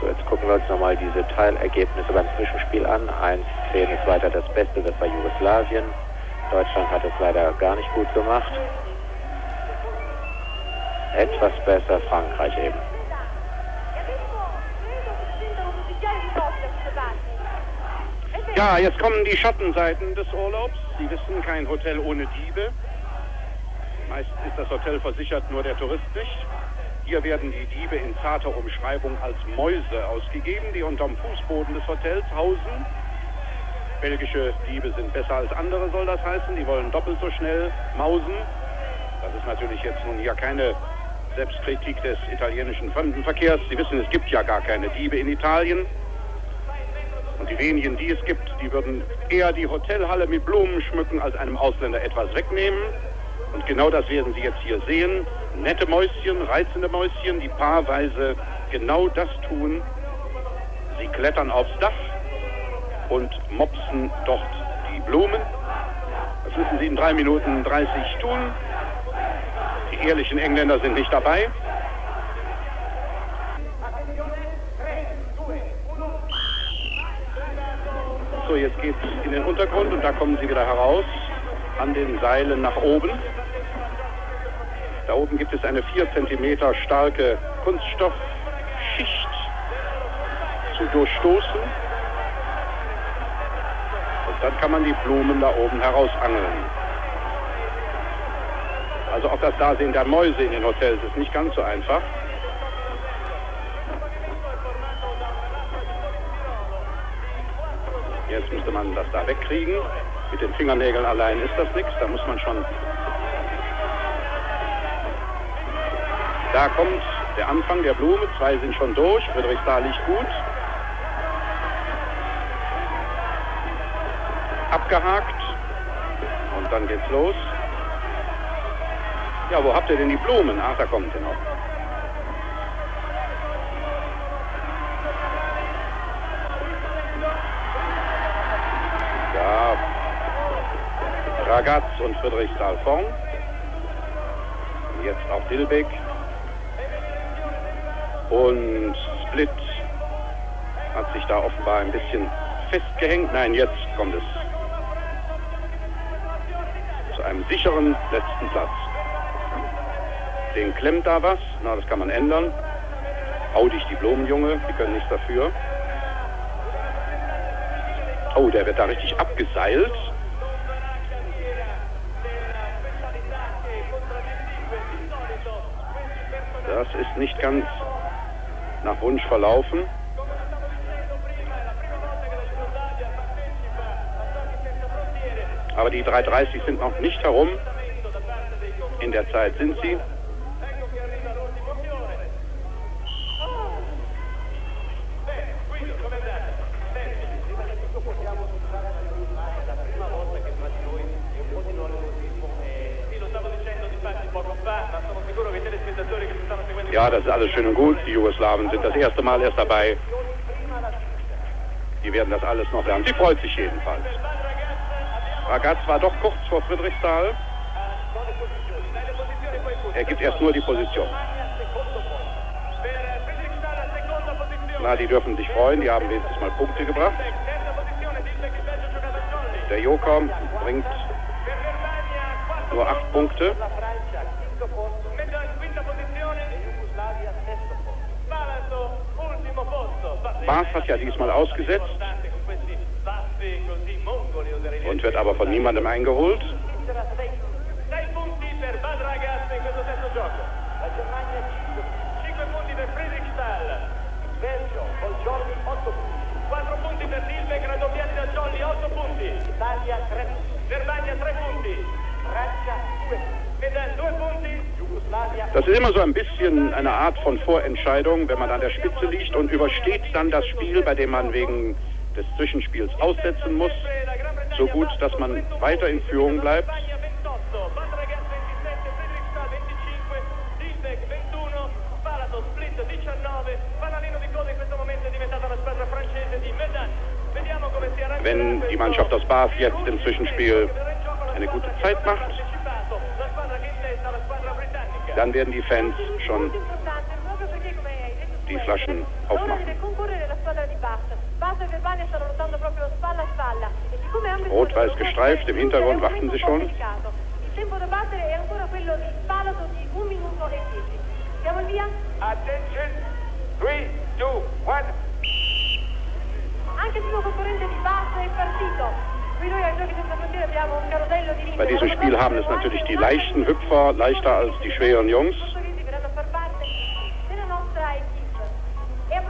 So, jetzt gucken wir uns nochmal diese Teilergebnisse beim Zwischenspiel an. 1-10 ist weiter das Beste, das war Jugoslawien. Deutschland hat es leider gar nicht gut gemacht. Etwas besser Frankreich eben. Ja, jetzt kommen die Schattenseiten des Urlaubs. Sie wissen, kein Hotel ohne Diebe. Meist ist das Hotel versichert, nur der Tourist nicht. Hier werden die Diebe in zarter Umschreibung als Mäuse ausgegeben, die unterm Fußboden des Hotels hausen. Belgische Diebe sind besser als andere, soll das heißen. Die wollen doppelt so schnell mausen. Das ist natürlich jetzt nun hier keine Selbstkritik des italienischen Fremdenverkehrs. Sie wissen, es gibt ja gar keine Diebe in Italien. Und die wenigen, die es gibt, die würden eher die Hotelhalle mit Blumen schmücken, als einem Ausländer etwas wegnehmen. Und genau das werden Sie jetzt hier sehen. Nette Mäuschen, reizende Mäuschen, die paarweise genau das tun. Sie klettern aufs Dach und mopsen dort die Blumen. Das müssen Sie in drei Minuten 30 tun. Die ehrlichen Engländer sind nicht dabei. So, jetzt geht's in den Untergrund und da kommen Sie wieder heraus an den Seilen nach oben. Da oben gibt es eine 4 cm starke Kunststoffschicht zu durchstoßen. Dann kann man die Blumen da oben herausangeln. Also auch das Dasehen der Mäuse in den Hotels ist nicht ganz so einfach. Jetzt müsste man das da wegkriegen. Mit den Fingernägeln allein ist das nichts. Da muss man schon. Da kommt der Anfang der Blume. Zwei sind schon durch. Friedrichsthal liegt gut. Abgehakt. Und dann geht's los. Ja, wo habt ihr denn die Blumen? Ach, da kommen sie noch. Ja, Ragaz und Friedrichsthal vorn. Jetzt auch Dilbeck. Und Split hat sich da offenbar ein bisschen festgehängt. Nein, jetzt kommt es einem sicheren letzten Platz. Den klemmt da was. Na, das kann man ändern. Hau dich die Blumenjunge, die können nichts dafür. Oh, der wird da richtig abgeseilt. Das ist nicht ganz nach Wunsch verlaufen. Aber die 3.30 sind noch nicht herum. In der Zeit sind sie. Ja, das ist alles schön und gut. Die Jugoslawen sind das erste Mal erst dabei. Die werden das alles noch lernen. Sie freut sich jedenfalls. Ragaz war doch kurz vor Friedrichsthal. Er gibt erst nur die Position. Na, die dürfen sich freuen. Die haben wenigstens mal Punkte gebracht. Der Joker bringt nur acht Punkte. Baas hat ja diesmal ausgesetzt und wird aber von niemandem eingeholt. Sei punti per Bad Ragaz in questo terzo gioco. La Germania 5. 5 punti per Friedrichsthal. Belgio, Bolgiorni 8 punti. 4 punti per Dilbeck, raddoppiati da Jolly, 8 punti. Italia 3 punti. Germania 3 punti. Francia 2 punti. Mit 2 punti. Jugoslavia. Das ist immer so ein bisschen eine Art von Vorentscheidung, wenn man an der Spitze liegt und übersteht dann das Spiel, bei dem man wegen des Zwischenspiels aussetzen muss, so gut, dass man weiter in Führung bleibt. Spagna 28, Bad Ragaz 27, Friedrichsthal 25, Dilbeck 21, Palato Split 19, fanalino di coda in questo momento è diventata la squadra francese di Medan. Vediamo come si arrangerà Wenn die Mannschaft aus Bath jetzt im Zwischenspiel eine gute Zeit macht, dann werden die Fans schon die Flaschen aufmachen. Rot-weiß gestreift, im Hintergrund warten sie schon. delicato. Il tempo da battere è ancora quello di Palato di 1 minuto 10. Siamo al via? Attention. 3, 2, 1. Anche il primo concorrente di Bath è partito. Qui noi a Giochi senza frontiere abbiamo un carosello di Bei diesem Spiel haben es natürlich die leichten Hüpfer leichter als die schweren Jungs.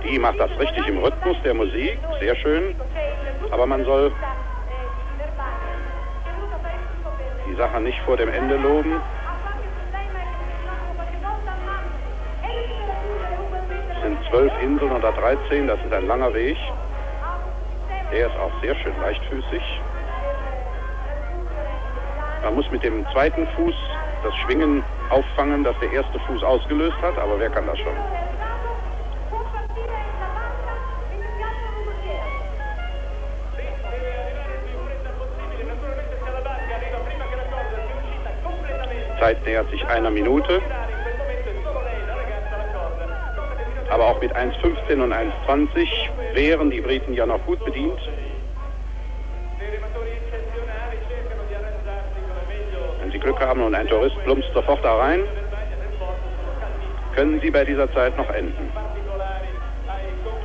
Die macht das richtig im Rhythmus der Musik, sehr schön. Aber man soll die Sache nicht vor dem Ende loben. Es sind zwölf Inseln oder 13, das ist ein langer Weg. Der ist auch sehr schön leichtfüßig. Man muss mit dem zweiten Fuß das Schwingen auffangen, das der erste Fuß ausgelöst hat, aber wer kann das schon? Zeit nähert sich einer Minute. Aber auch mit 1,15 und 1,20 wären die Briten ja noch gut bedient. Wenn Sie Glück haben und ein Tourist plumpst sofort da rein, können Sie bei dieser Zeit noch enden.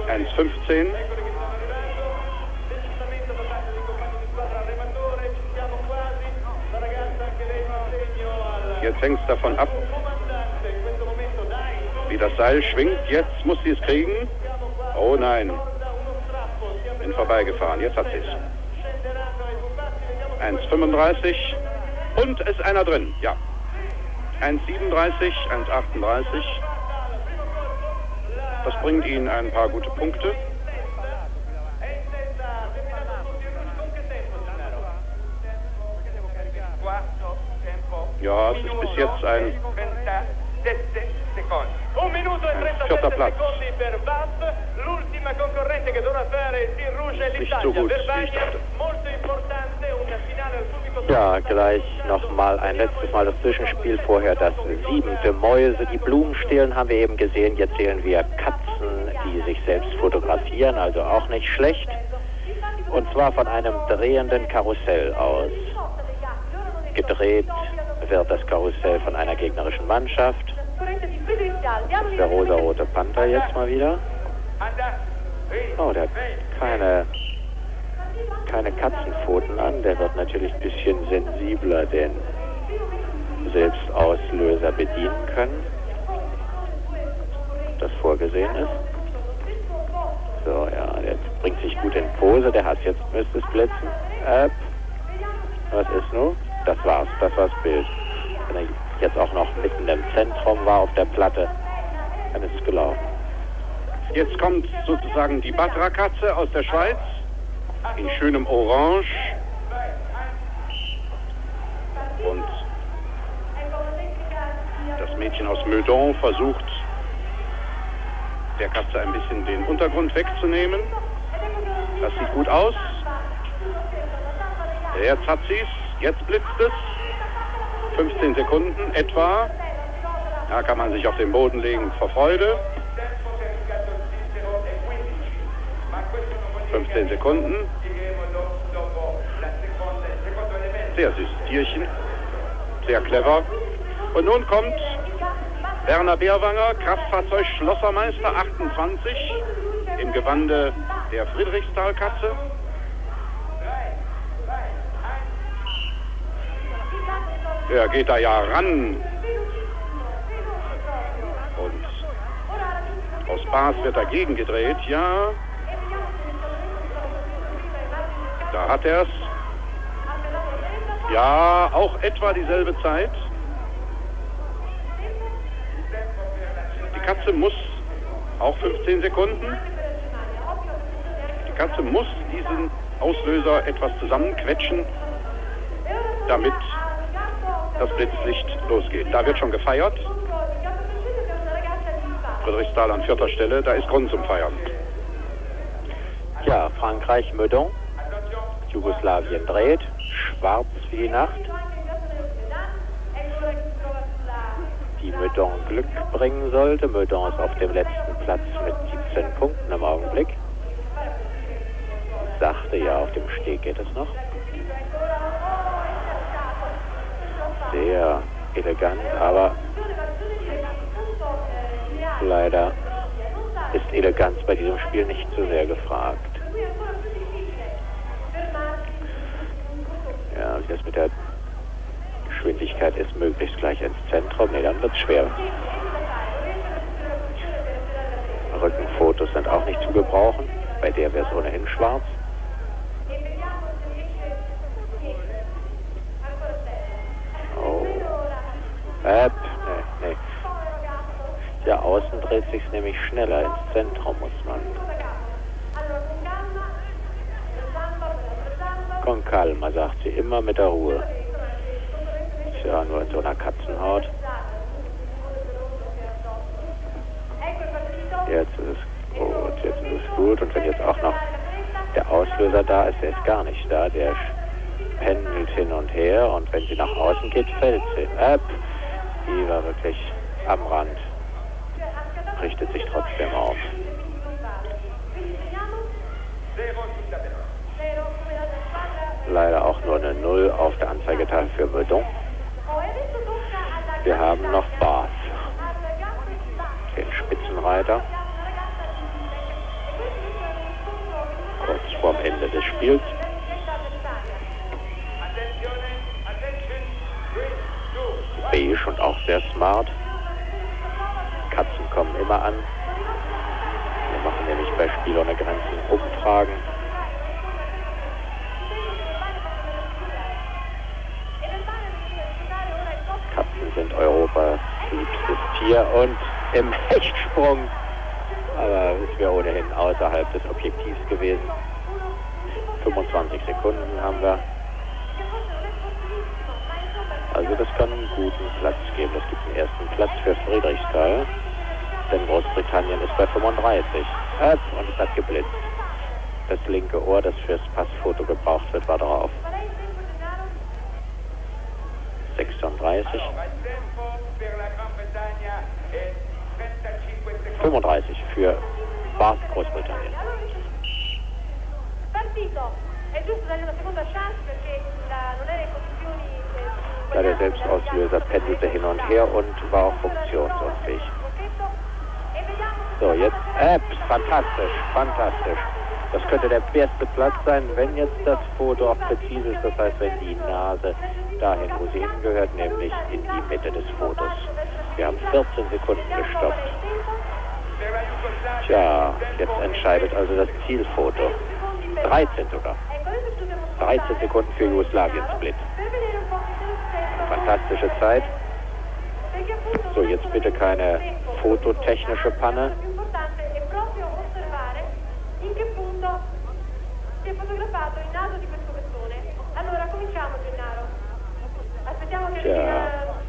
1,15. Es davon ab, wie das Seil schwingt. Jetzt muss sie es kriegen. Oh nein. Bin vorbeigefahren. Jetzt hat sie es. 1,35. Und ist einer drin. Ja. 1,37, 1,38. Das bringt Ihnen ein paar gute Punkte. Ja, es ist bis jetzt ein, Un minuto e 37 vierter Platz. secondi per Vass, l'ultima concorrente che dovrà fare il Team Rouge è Nicht so l'Italia. gut, molto importante, finale al pubblico. Ja, gleich nochmal ein letztes Mal das Zwischenspiel. Vorher das siebente Mäuse. Die Blumen stehlen haben wir eben gesehen. Jetzt sehen wir Katzen, die sich selbst fotografieren, also auch nicht schlecht. Und zwar von einem drehenden Karussell aus. Gedreht wird das Karussell von einer gegnerischen Mannschaft. Der rosarote Panther jetzt mal wieder. Oh, der hat keine, keine Katzenpfoten an. Der wird natürlich ein bisschen sensibler den Selbstauslöser bedienen können. Das vorgesehen ist. So, ja, der bringt sich gut in Pose. Der hat jetzt, müsste es blitzen. Äpp. Was ist nun? Das war's, das war's Bild. Wenn er jetzt auch noch mitten im Zentrum war auf der Platte, dann ist es gelaufen. Jetzt kommt sozusagen die Batra-Katze aus der Schweiz in schönem Orange. Und das Mädchen aus Meudon versucht, der Katze ein bisschen den Untergrund wegzunehmen. Das sieht gut aus. Jetzt hat sie es. Jetzt blitzt es. 15 Sekunden etwa. Da kann man sich auf den Boden legen vor Freude. 15 Sekunden. Sehr süßes Tierchen. Sehr clever. Und nun kommt Werner Beerwanger, Kraftfahrzeug Schlossermeister 28 im Gewande der Friedrichstalkatze. Der geht da ja ran. Und aus Spaß wird dagegen gedreht, ja. Da hat er es. Ja, auch etwa dieselbe Zeit. Die Katze muss auch 15 Sekunden. Die Katze muss diesen Auslöser etwas zusammenquetschen, damit das Blitzlicht losgeht. Da wird schon gefeiert. Friedrichsthal an vierter Stelle, da ist Grund zum Feiern. Ja, Frankreich Meudon. Jugoslawien dreht. Schwarz wie die Nacht. Die Meudon Glück bringen sollte. Meudon ist auf dem letzten Platz mit 17 Punkten im Augenblick. Sachte ja, auf dem Steg geht es noch. Sehr elegant, aber leider ist Eleganz bei diesem Spiel nicht so sehr gefragt. Ja, das mit der Geschwindigkeit ist, möglichst gleich ins Zentrum. Nee, dann wird es schwer. Rückenfotos sind auch nicht zu gebrauchen. Bei der wäre es ohnehin schwarz. Äpp. Nee, nee. Ja, außen dreht sich nämlich schneller. Ins Zentrum muss man. Con calma, sagt sie, immer mit der Ruhe. Ist ja nur in so einer Katzenhaut. Jetzt ist es gut, jetzt ist es gut. Und wenn jetzt auch noch der Auslöser da ist, der ist gar nicht da. Der pendelt hin und her und wenn sie nach außen geht, fällt sie ab. War wirklich am Rand. Richtet sich trotzdem auf. Leider auch nur eine Null auf der Anzeigetafel für Meudon. Wir haben noch Bas, den Spitzenreiter. Kurz vorm Ende des Spiels. Beige und auch sehr smart. Katzen kommen immer an. Wir machen nämlich bei Spiel ohne Grenzen Umfragen. Katzen sind Europas liebstes Tier und im Hechtsprung, aber es wäre ohnehin außerhalb des Objektivs gewesen. 25 Sekunden haben wir. Also das kann einen guten Platz geben. Es gibt einen ersten Platz für Friedrichsthal, denn Großbritannien ist bei 35. Ab und es hat geblitzt. Das linke Ohr, das fürs Passfoto gebraucht wird, war drauf. 36. 35 für Bath Großbritannien. Partito, è giusto dargli una seconda chance perché di Ja, der Selbstauslöser pendelte hin und her und war auch funktionsunfähig. So, jetzt Apps, fantastisch, fantastisch. Das könnte der beste Platz sein, wenn jetzt das Foto auch präzise ist. Das heißt, wenn die Nase dahin, wo sie hingehört, nämlich in die Mitte des Fotos. Wir haben 14 Sekunden gestoppt. Tja, jetzt entscheidet also das Zielfoto. 13 sogar. Ecco, adesso ci dobbiamo 13 Sekunden für Jugoslawien-Split. Fantastische Zeit. So, jetzt bitte keine fototechnische Panne. Allora,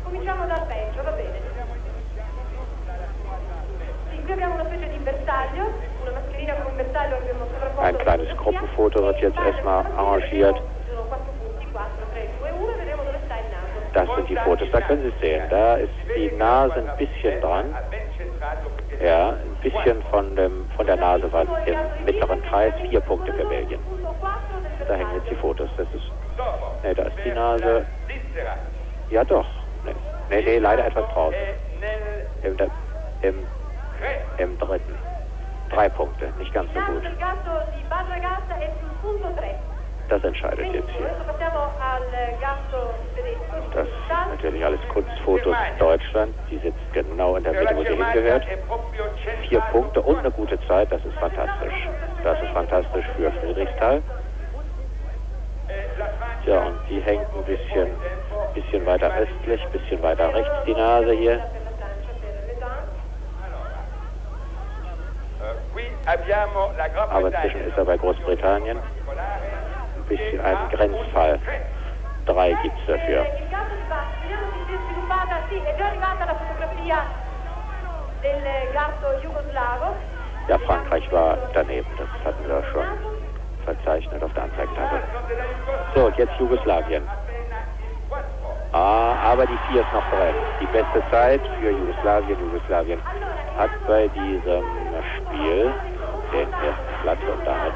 cominciamo dal peggio, va bene. Sì, qui abbiamo una specie di bersaglio, una mascherina con un bersaglio abbiamo sovrapposto. Ein kleines Gruppenfoto wird jetzt erstmal arrangiert. Ci sono quattro punti, 4, 3, 2, 1 e vedremo dove sta il naso. Das sind die Fotos, da können Sie es sehen. Da ist die Nase ein bisschen dran. Ja, ein bisschen von, dem, von der Nase war im mittleren Kreis. Vier Punkte für Belgien. Punto 4 del Da hängen jetzt die Fotos. Das ist, ne, da ist die Nase. Ja doch. Ne, nee, nee, leider etwas draußen. Im, im, im dritten. Drei Punkte, nicht ganz so gut. Del gatto di Bad Ragazza è sul punto 3. Das entscheidet jetzt hier. Das sind natürlich alles Kunstfotos Deutschland. Die sitzt genau in der Mitte, wo sie hingehört. Vier Punkte und eine gute Zeit, das ist fantastisch. Das ist fantastisch für Friedrichsthal. Tja, und die hängt ein bisschen, bisschen weiter östlich, bisschen weiter rechts, die Nase hier. Aber inzwischen ist er bei Großbritannien. Bisschen ein Grenzfall. Drei dafür. Del gatto jugoslavo. Ja, Frankreich war daneben, das hatten wir schon verzeichnet auf der Anzeigetafel. So, jetzt Jugoslawien. Ah, aber die vier ist noch drin. Die beste Zeit für Jugoslawien. Jugoslawien hat bei diesem Spiel den ersten Platz und damit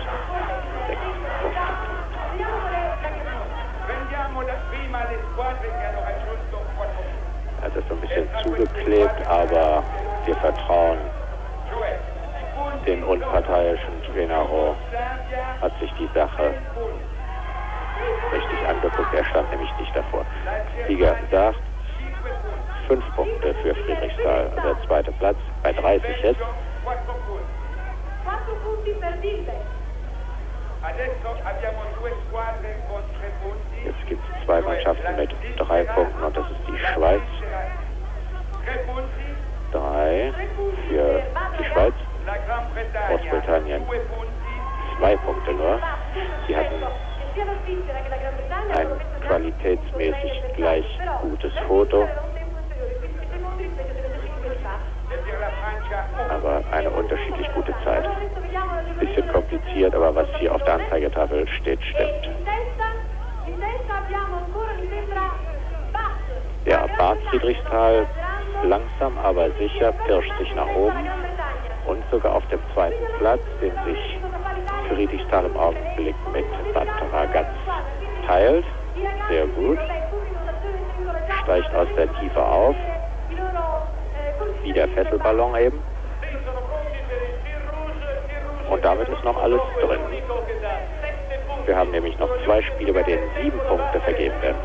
Also ist so ein bisschen zugeklebt, aber wir vertrauen dem unparteiischen Trainer hat sich die Sache richtig angeguckt. Er stand nämlich nicht davor. Sieger sagt, fünf Punkte für Friedrichsthal, also der zweite Platz bei 30 jetzt. 4 punti per Dilbe. Jetzt gibt es zwei Mannschaften mit drei Punkten und das ist die Schweiz. Drei für die Schweiz. Großbritannien zwei Punkte nur. Sie hatten Ein qualitätsmäßig gleich gutes Foto. Svizzera era un tempo inferiore, 15 secondi rispetto ai 35 del fa. aber eine unterschiedlich gute Zeit. Bisschen kompliziert, aber was hier auf der Anzeigetafel steht, stimmt. Ja, Bad Friedrichsthal langsam aber sicher pirscht sich nach oben und sogar auf dem zweiten Platz, den sich Friedrichsthal im Augenblick mit Bad Ragaz teilt. Sehr gut. Steigt aus der Tiefe auf, wie der Fesselballon eben. Und damit ist noch alles drin. Wir haben nämlich noch zwei Spiele, bei denen sieben Punkte vergeben werden.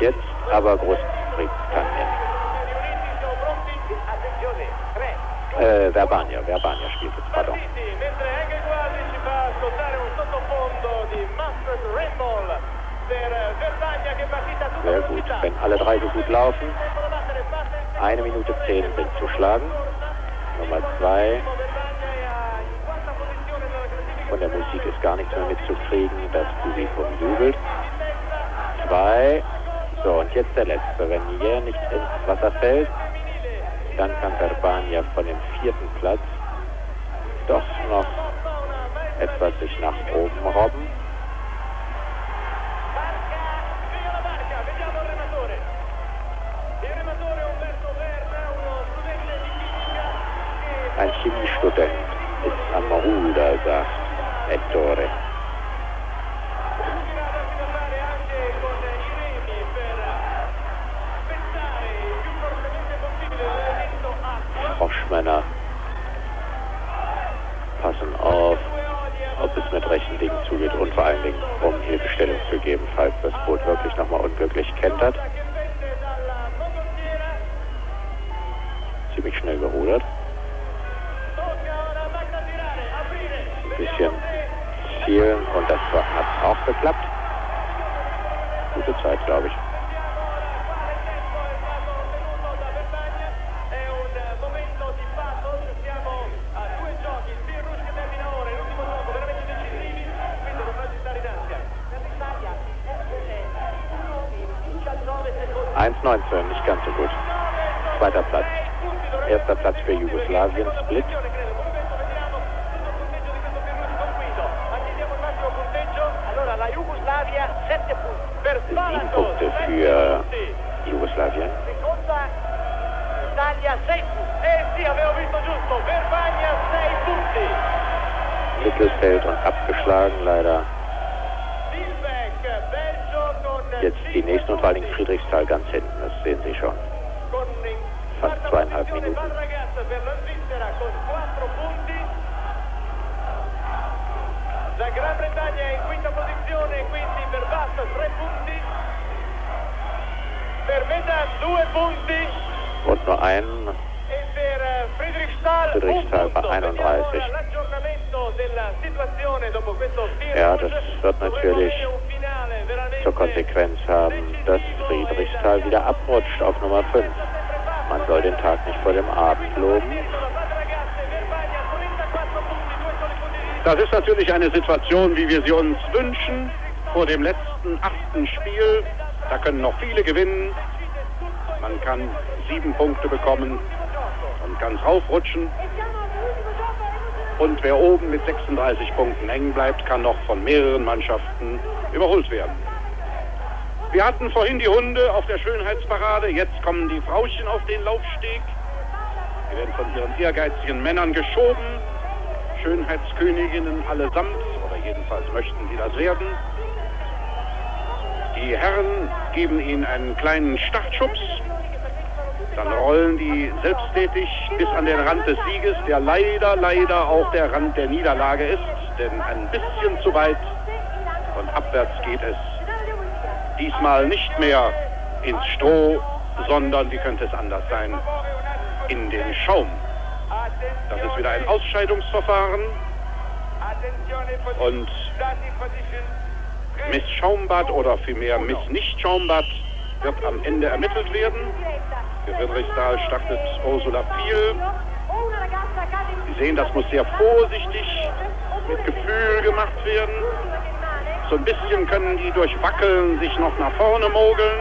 Jetzt aber Großbritannien. Attenzione, 3, Äh, Verbania, Verbania spielt jetzt, pardon. Sehr gut. Wenn alle drei so gut laufen, eine Minute zehn sind zu schlagen. Nummer zwei. Von der Musik ist gar nichts mehr mitzukriegen. Das Publikum jubelt. Zwei. So, und jetzt der letzte. Wenn hier nicht ins Wasser fällt, dann kann Verbania von dem vierten Platz doch noch etwas sich nach oben robben. Ein Chemiestudent ist am Ruder, sagt Ettore. Froschmänner passen auf, ob es mit rechten Dingen zugeht und vor allen Dingen, um Hilfestellung zu geben, falls das Boot wirklich nochmal unglücklich kentert. Ziemlich schnell gerudert. Ein bisschen zielen und das hat auch geklappt. Gute Zeit, glaube ich. È un momento di pathos, siamo a due giochi, il Team Rouge che termina ora, è l'ultimo gioco veramente decisivi, quindi dovrà stare in ansia. 1,19, nicht ganz so gut. Zweiter Platz. Erster Platz für Jugoslawien, Split. Andiamo al massimo punteggio. allora la Jugoslavia 7 punti, Per Sieben Spalato, Punkte sette für punti. Jugoslawien. seconda Italia 6 punti, Eh sì, avevo visto giusto, Verbagna 6 punti. Mittelfeld und abgeschlagen leider. Jetzt die nächsten und vor allen Dingen Friedrichsthal ganz hinten, das sehen Sie schon. Fast zweieinhalb Minuten. La Svizzera con 4 punti. La Gran Bretagna è in quinta posizione, quindi per Basta 3 punti. Und nur e eh, Friedrichsthal bei punto. 31. Vediamo ora l'aggiornamento della situazione dopo questo Team Ja, das wird natürlich zur Konsequenz haben, dass Friedrichsthal wieder abrutscht auf Nummer 5. Man soll den Tag nicht vor dem Abend loben. Das ist natürlich eine Situation, wie wir sie uns wünschen, vor dem letzten achten Spiel. Da können noch viele gewinnen. Man kann sieben Punkte bekommen und ganz raufrutschen. Und wer oben mit 36 Punkten hängen bleibt, kann noch von mehreren Mannschaften überholt werden. Wir hatten vorhin die Hunde auf der Schönheitsparade, jetzt kommen die Frauchen auf den Laufsteg. Sie werden von ihren ehrgeizigen Männern geschoben. Schönheitsköniginnen allesamt, oder jedenfalls möchten sie das werden. Die Herren geben ihnen einen kleinen Startschubs. Dann rollen die selbsttätig bis an den Rand des Sieges, der leider, leider auch der Rand der Niederlage ist. Denn ein bisschen zu weit und abwärts geht es diesmal nicht mehr ins Stroh, sondern, wie könnte es anders sein, in den Schaum. Das ist wieder ein Ausscheidungsverfahren und Miss Schaumbad oder vielmehr Miss Nicht-Schaumbad wird am Ende ermittelt werden. Für Friedrichsthal startet Ursula Piel. Sie sehen, das muss sehr vorsichtig, mit Gefühl gemacht werden. So ein bisschen können die durch Wackeln sich noch nach vorne mogeln.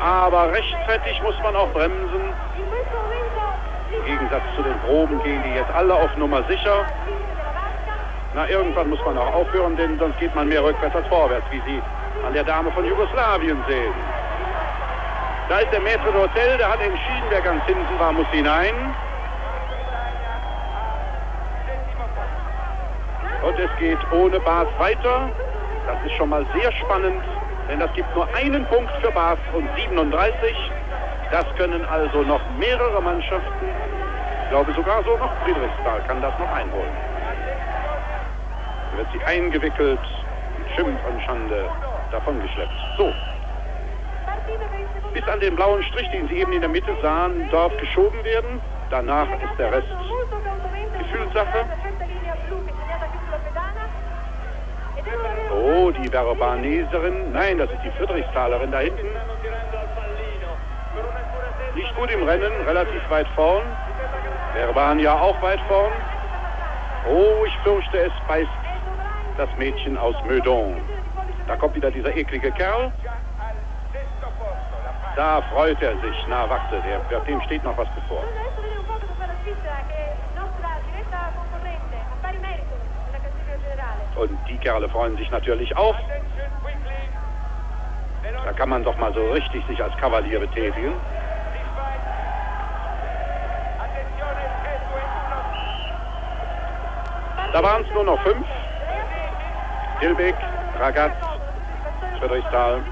Aber rechtzeitig muss man auch bremsen. Im Gegensatz zu den Proben gehen die jetzt alle auf Nummer sicher. Na, irgendwann muss man auch aufhören, denn sonst geht man mehr rückwärts als vorwärts, wie Sie an der Dame von Jugoslawien sehen. Da ist der Maître d'Hotel, der hat entschieden, wer ganz hinten war, muss hinein. Und es geht ohne Bas weiter. Das ist schon mal sehr spannend, denn das gibt nur einen Punkt für Bas und 37. Das können also noch mehrere Mannschaften, ich glaube sogar so noch Friedrichsthal kann das noch einholen. Wird sie eingewickelt, mit Schimpf und Schande davongeschleppt. So, bis an den blauen Strich, den Sie eben in der Mitte sahen, darf geschoben werden. Danach ist der Rest Gefühlssache. Oh, die Verbaneserin. Nein, das ist die Friedrichstalerin da hinten. Nicht gut im Rennen, relativ weit vorn. Verbania auch weit vorn. Oh, ich fürchte, es beißt das Mädchen aus Meudon. Da kommt wieder dieser eklige Kerl. Da freut er sich. Na, warte, der, dem steht noch was bevor. Und die Kerle freuen sich natürlich auch. Da kann man doch mal so richtig sich als Kavalier betätigen. Da waren es nur noch fünf. Hilbig, Ragaz, Friedrichsthal.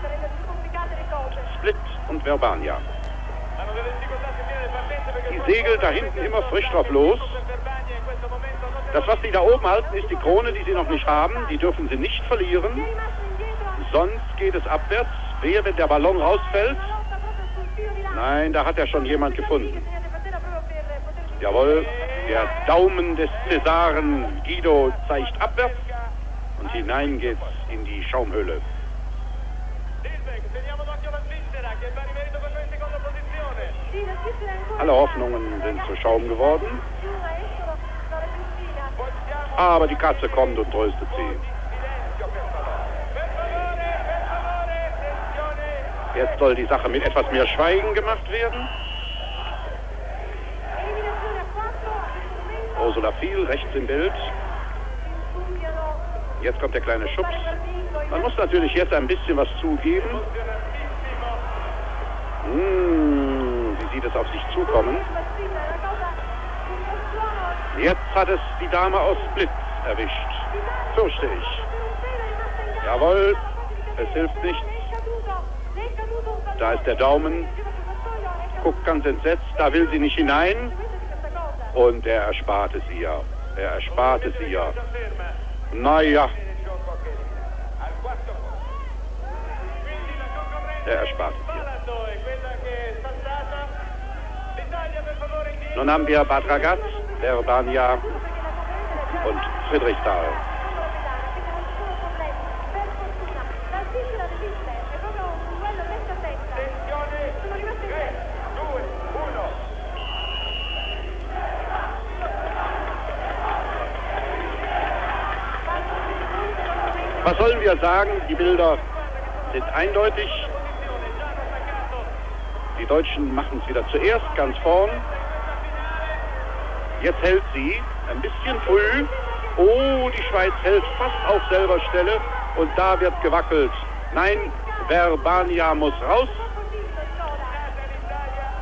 Split und Verbania. Die Segel da hinten immer frisch drauf los. Das, was Sie da oben halten, ist die Krone, die Sie noch nicht haben. Die dürfen Sie nicht verlieren. Sonst geht es abwärts. Wer, wenn der Ballon rausfällt? Nein, da hat er schon jemand gefunden. Jawohl, der Daumen des Cäsaren Guido zeigt abwärts und hinein geht's in die Schaumhöhle. Alle Hoffnungen sind zu Schaum geworden, aber die Katze kommt und tröstet sie. Jetzt soll die Sache mit etwas mehr Schweigen gemacht werden. Eliminazione a 4 a questo momento. Ursula Viel rechts im Bild. Jetzt kommt der kleine Schubs. Man muss natürlich jetzt ein bisschen was zugeben. Hm, sie sieht es auf sich zukommen. Jetzt hat es die Dame aus Split erwischt. Ich. rimasta in gamba. Jawohl, es hilft nichts. Da ist der Daumen. Guckt ganz entsetzt, da will sie nicht hinein. Und er ersparte sie ja. Er ersparte sie ja. Naja, er in Nun haben wir Bad Ragaz, und Friedrichsthal. La Svizzera resiste, è proprio un duello testa a testa. Attenzione. Sono rimaste in 3, testa. 2, 1. Was sollen wir sagen? Die Bilder sind eindeutig. Die Deutschen machen es wieder zuerst, ganz vorn. Jetzt hält sie ein bisschen früh. Oh, die Schweiz hält fast auf selber Stelle und da wird gewackelt. Nein, Verbania muss raus.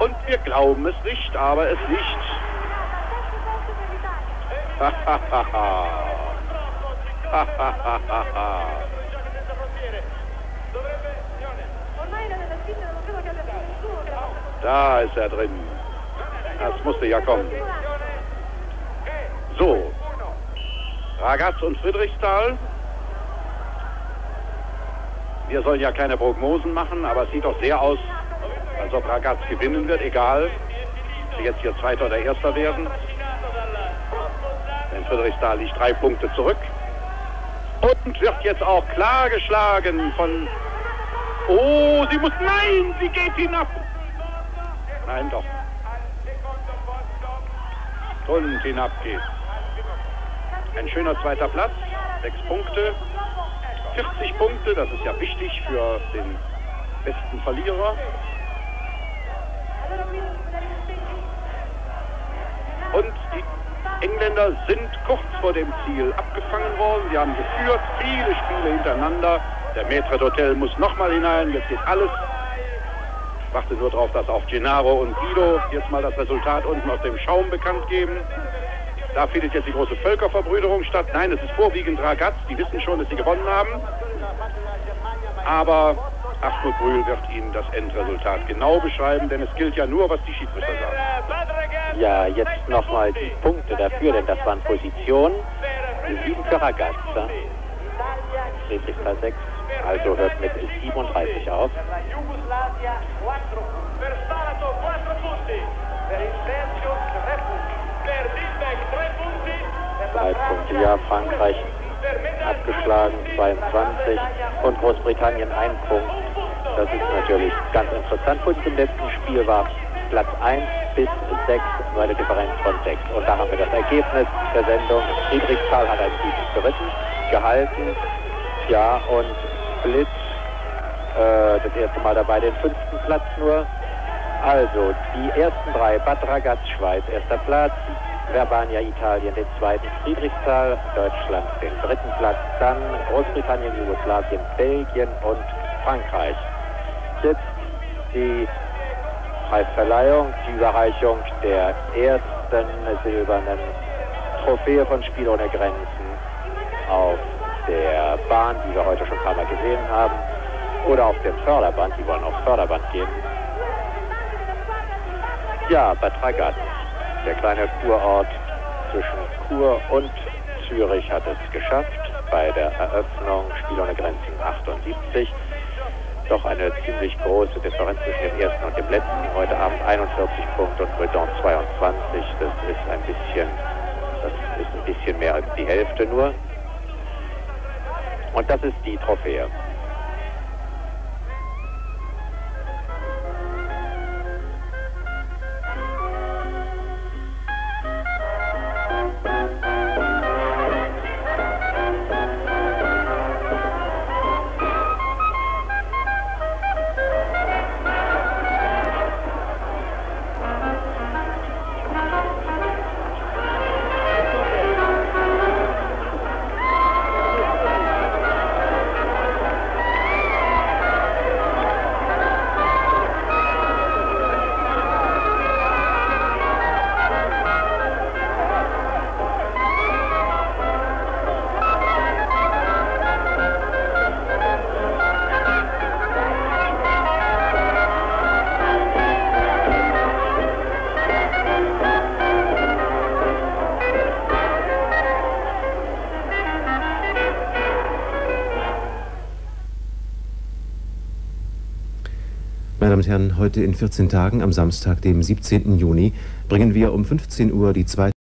Und wir glauben es nicht, aber es Svizzera non da ist er drin. Das musste ja kommen. So, Ragaz und Friedrichsthal. Wir sollen ja keine Prognosen machen, aber es sieht doch sehr aus, als ob Ragaz gewinnen wird, egal, ob jetzt hier Zweiter oder Erster werden. Denn Friedrichsthal liegt drei Punkte zurück. Und wird jetzt auch klar geschlagen von... Oh, sie muss... Nein, sie geht hinab. Nein, doch. Und hinab geht's. Ein schöner zweiter Platz, sechs Punkte. 40 Punkte, das ist ja wichtig für den besten Verlierer. Und die Engländer sind kurz vor dem Ziel abgefangen worden. Sie haben geführt, viele Spiele hintereinander. Der Maître d'Hotel muss nochmal hinein, jetzt geht alles. Ich warte nur darauf, dass auch Gennaro und Guido jetzt mal das Resultat unten aus dem Schaum bekannt geben. Da findet jetzt die große Völkerverbrüderung statt. Nein, es ist vorwiegend Ragaz, die wissen schon, dass sie gewonnen haben. Aber Achmed Brühl wird Ihnen das Endresultat genau beschreiben, denn es gilt ja nur, was die Schiedsrichter sagen. Ja, jetzt nochmal die Punkte dafür, denn das waren Positionen. Sieben für Ragazza. Friedrichsthal 6, also hört mit 37 auf. Jugoslavia 4, per Spalato 4 punti, per il Belgio 3 punti, per Dilbeck 3 punti, per Drei Punkte, ja, Frankreich abgeschlagen, 22 und Großbritannien ein Punkt. Das ist natürlich ganz interessant. Vor diesem letzten Spiel war Platz 1 bis 6 nur eine Differenz von 6. Und da haben wir das Ergebnis der Sendung. Friedrichsthal hat einen guten Dritten gehalten. Ja, und Split äh, das erste Mal dabei, den fünften Platz nur. Also, die ersten drei, Bad Ragaz, Schweiz, erster Platz, Verbania, Italien, den zweiten, Friedrichsthal, Deutschland, den dritten Platz, dann Großbritannien, Jugoslawien, Belgien und Frankreich. Jetzt die Preisverleihung, die Überreichung der ersten silbernen Trophäe von Spiel ohne Grenzen auf der Bahn, die wir heute schon ein paar Mal gesehen haben, oder auf dem Förderband, die wollen auf Förderband gehen. Ja, Bad Ragaz, der kleine Kurort zwischen Chur und Zürich hat es geschafft bei der Eröffnung Spiel ohne Grenzen 78. Doch eine ziemlich große Differenz zwischen dem ersten und dem letzten. Heute Abend 41 Punkte und Redon 22. Das ist ein bisschen, das ist ein bisschen mehr als die Hälfte nur. Und das ist die Trophäe. Herren, heute in 14 Tagen, am Samstag, dem 17. Juni, bringen wir um 15 Uhr die zweite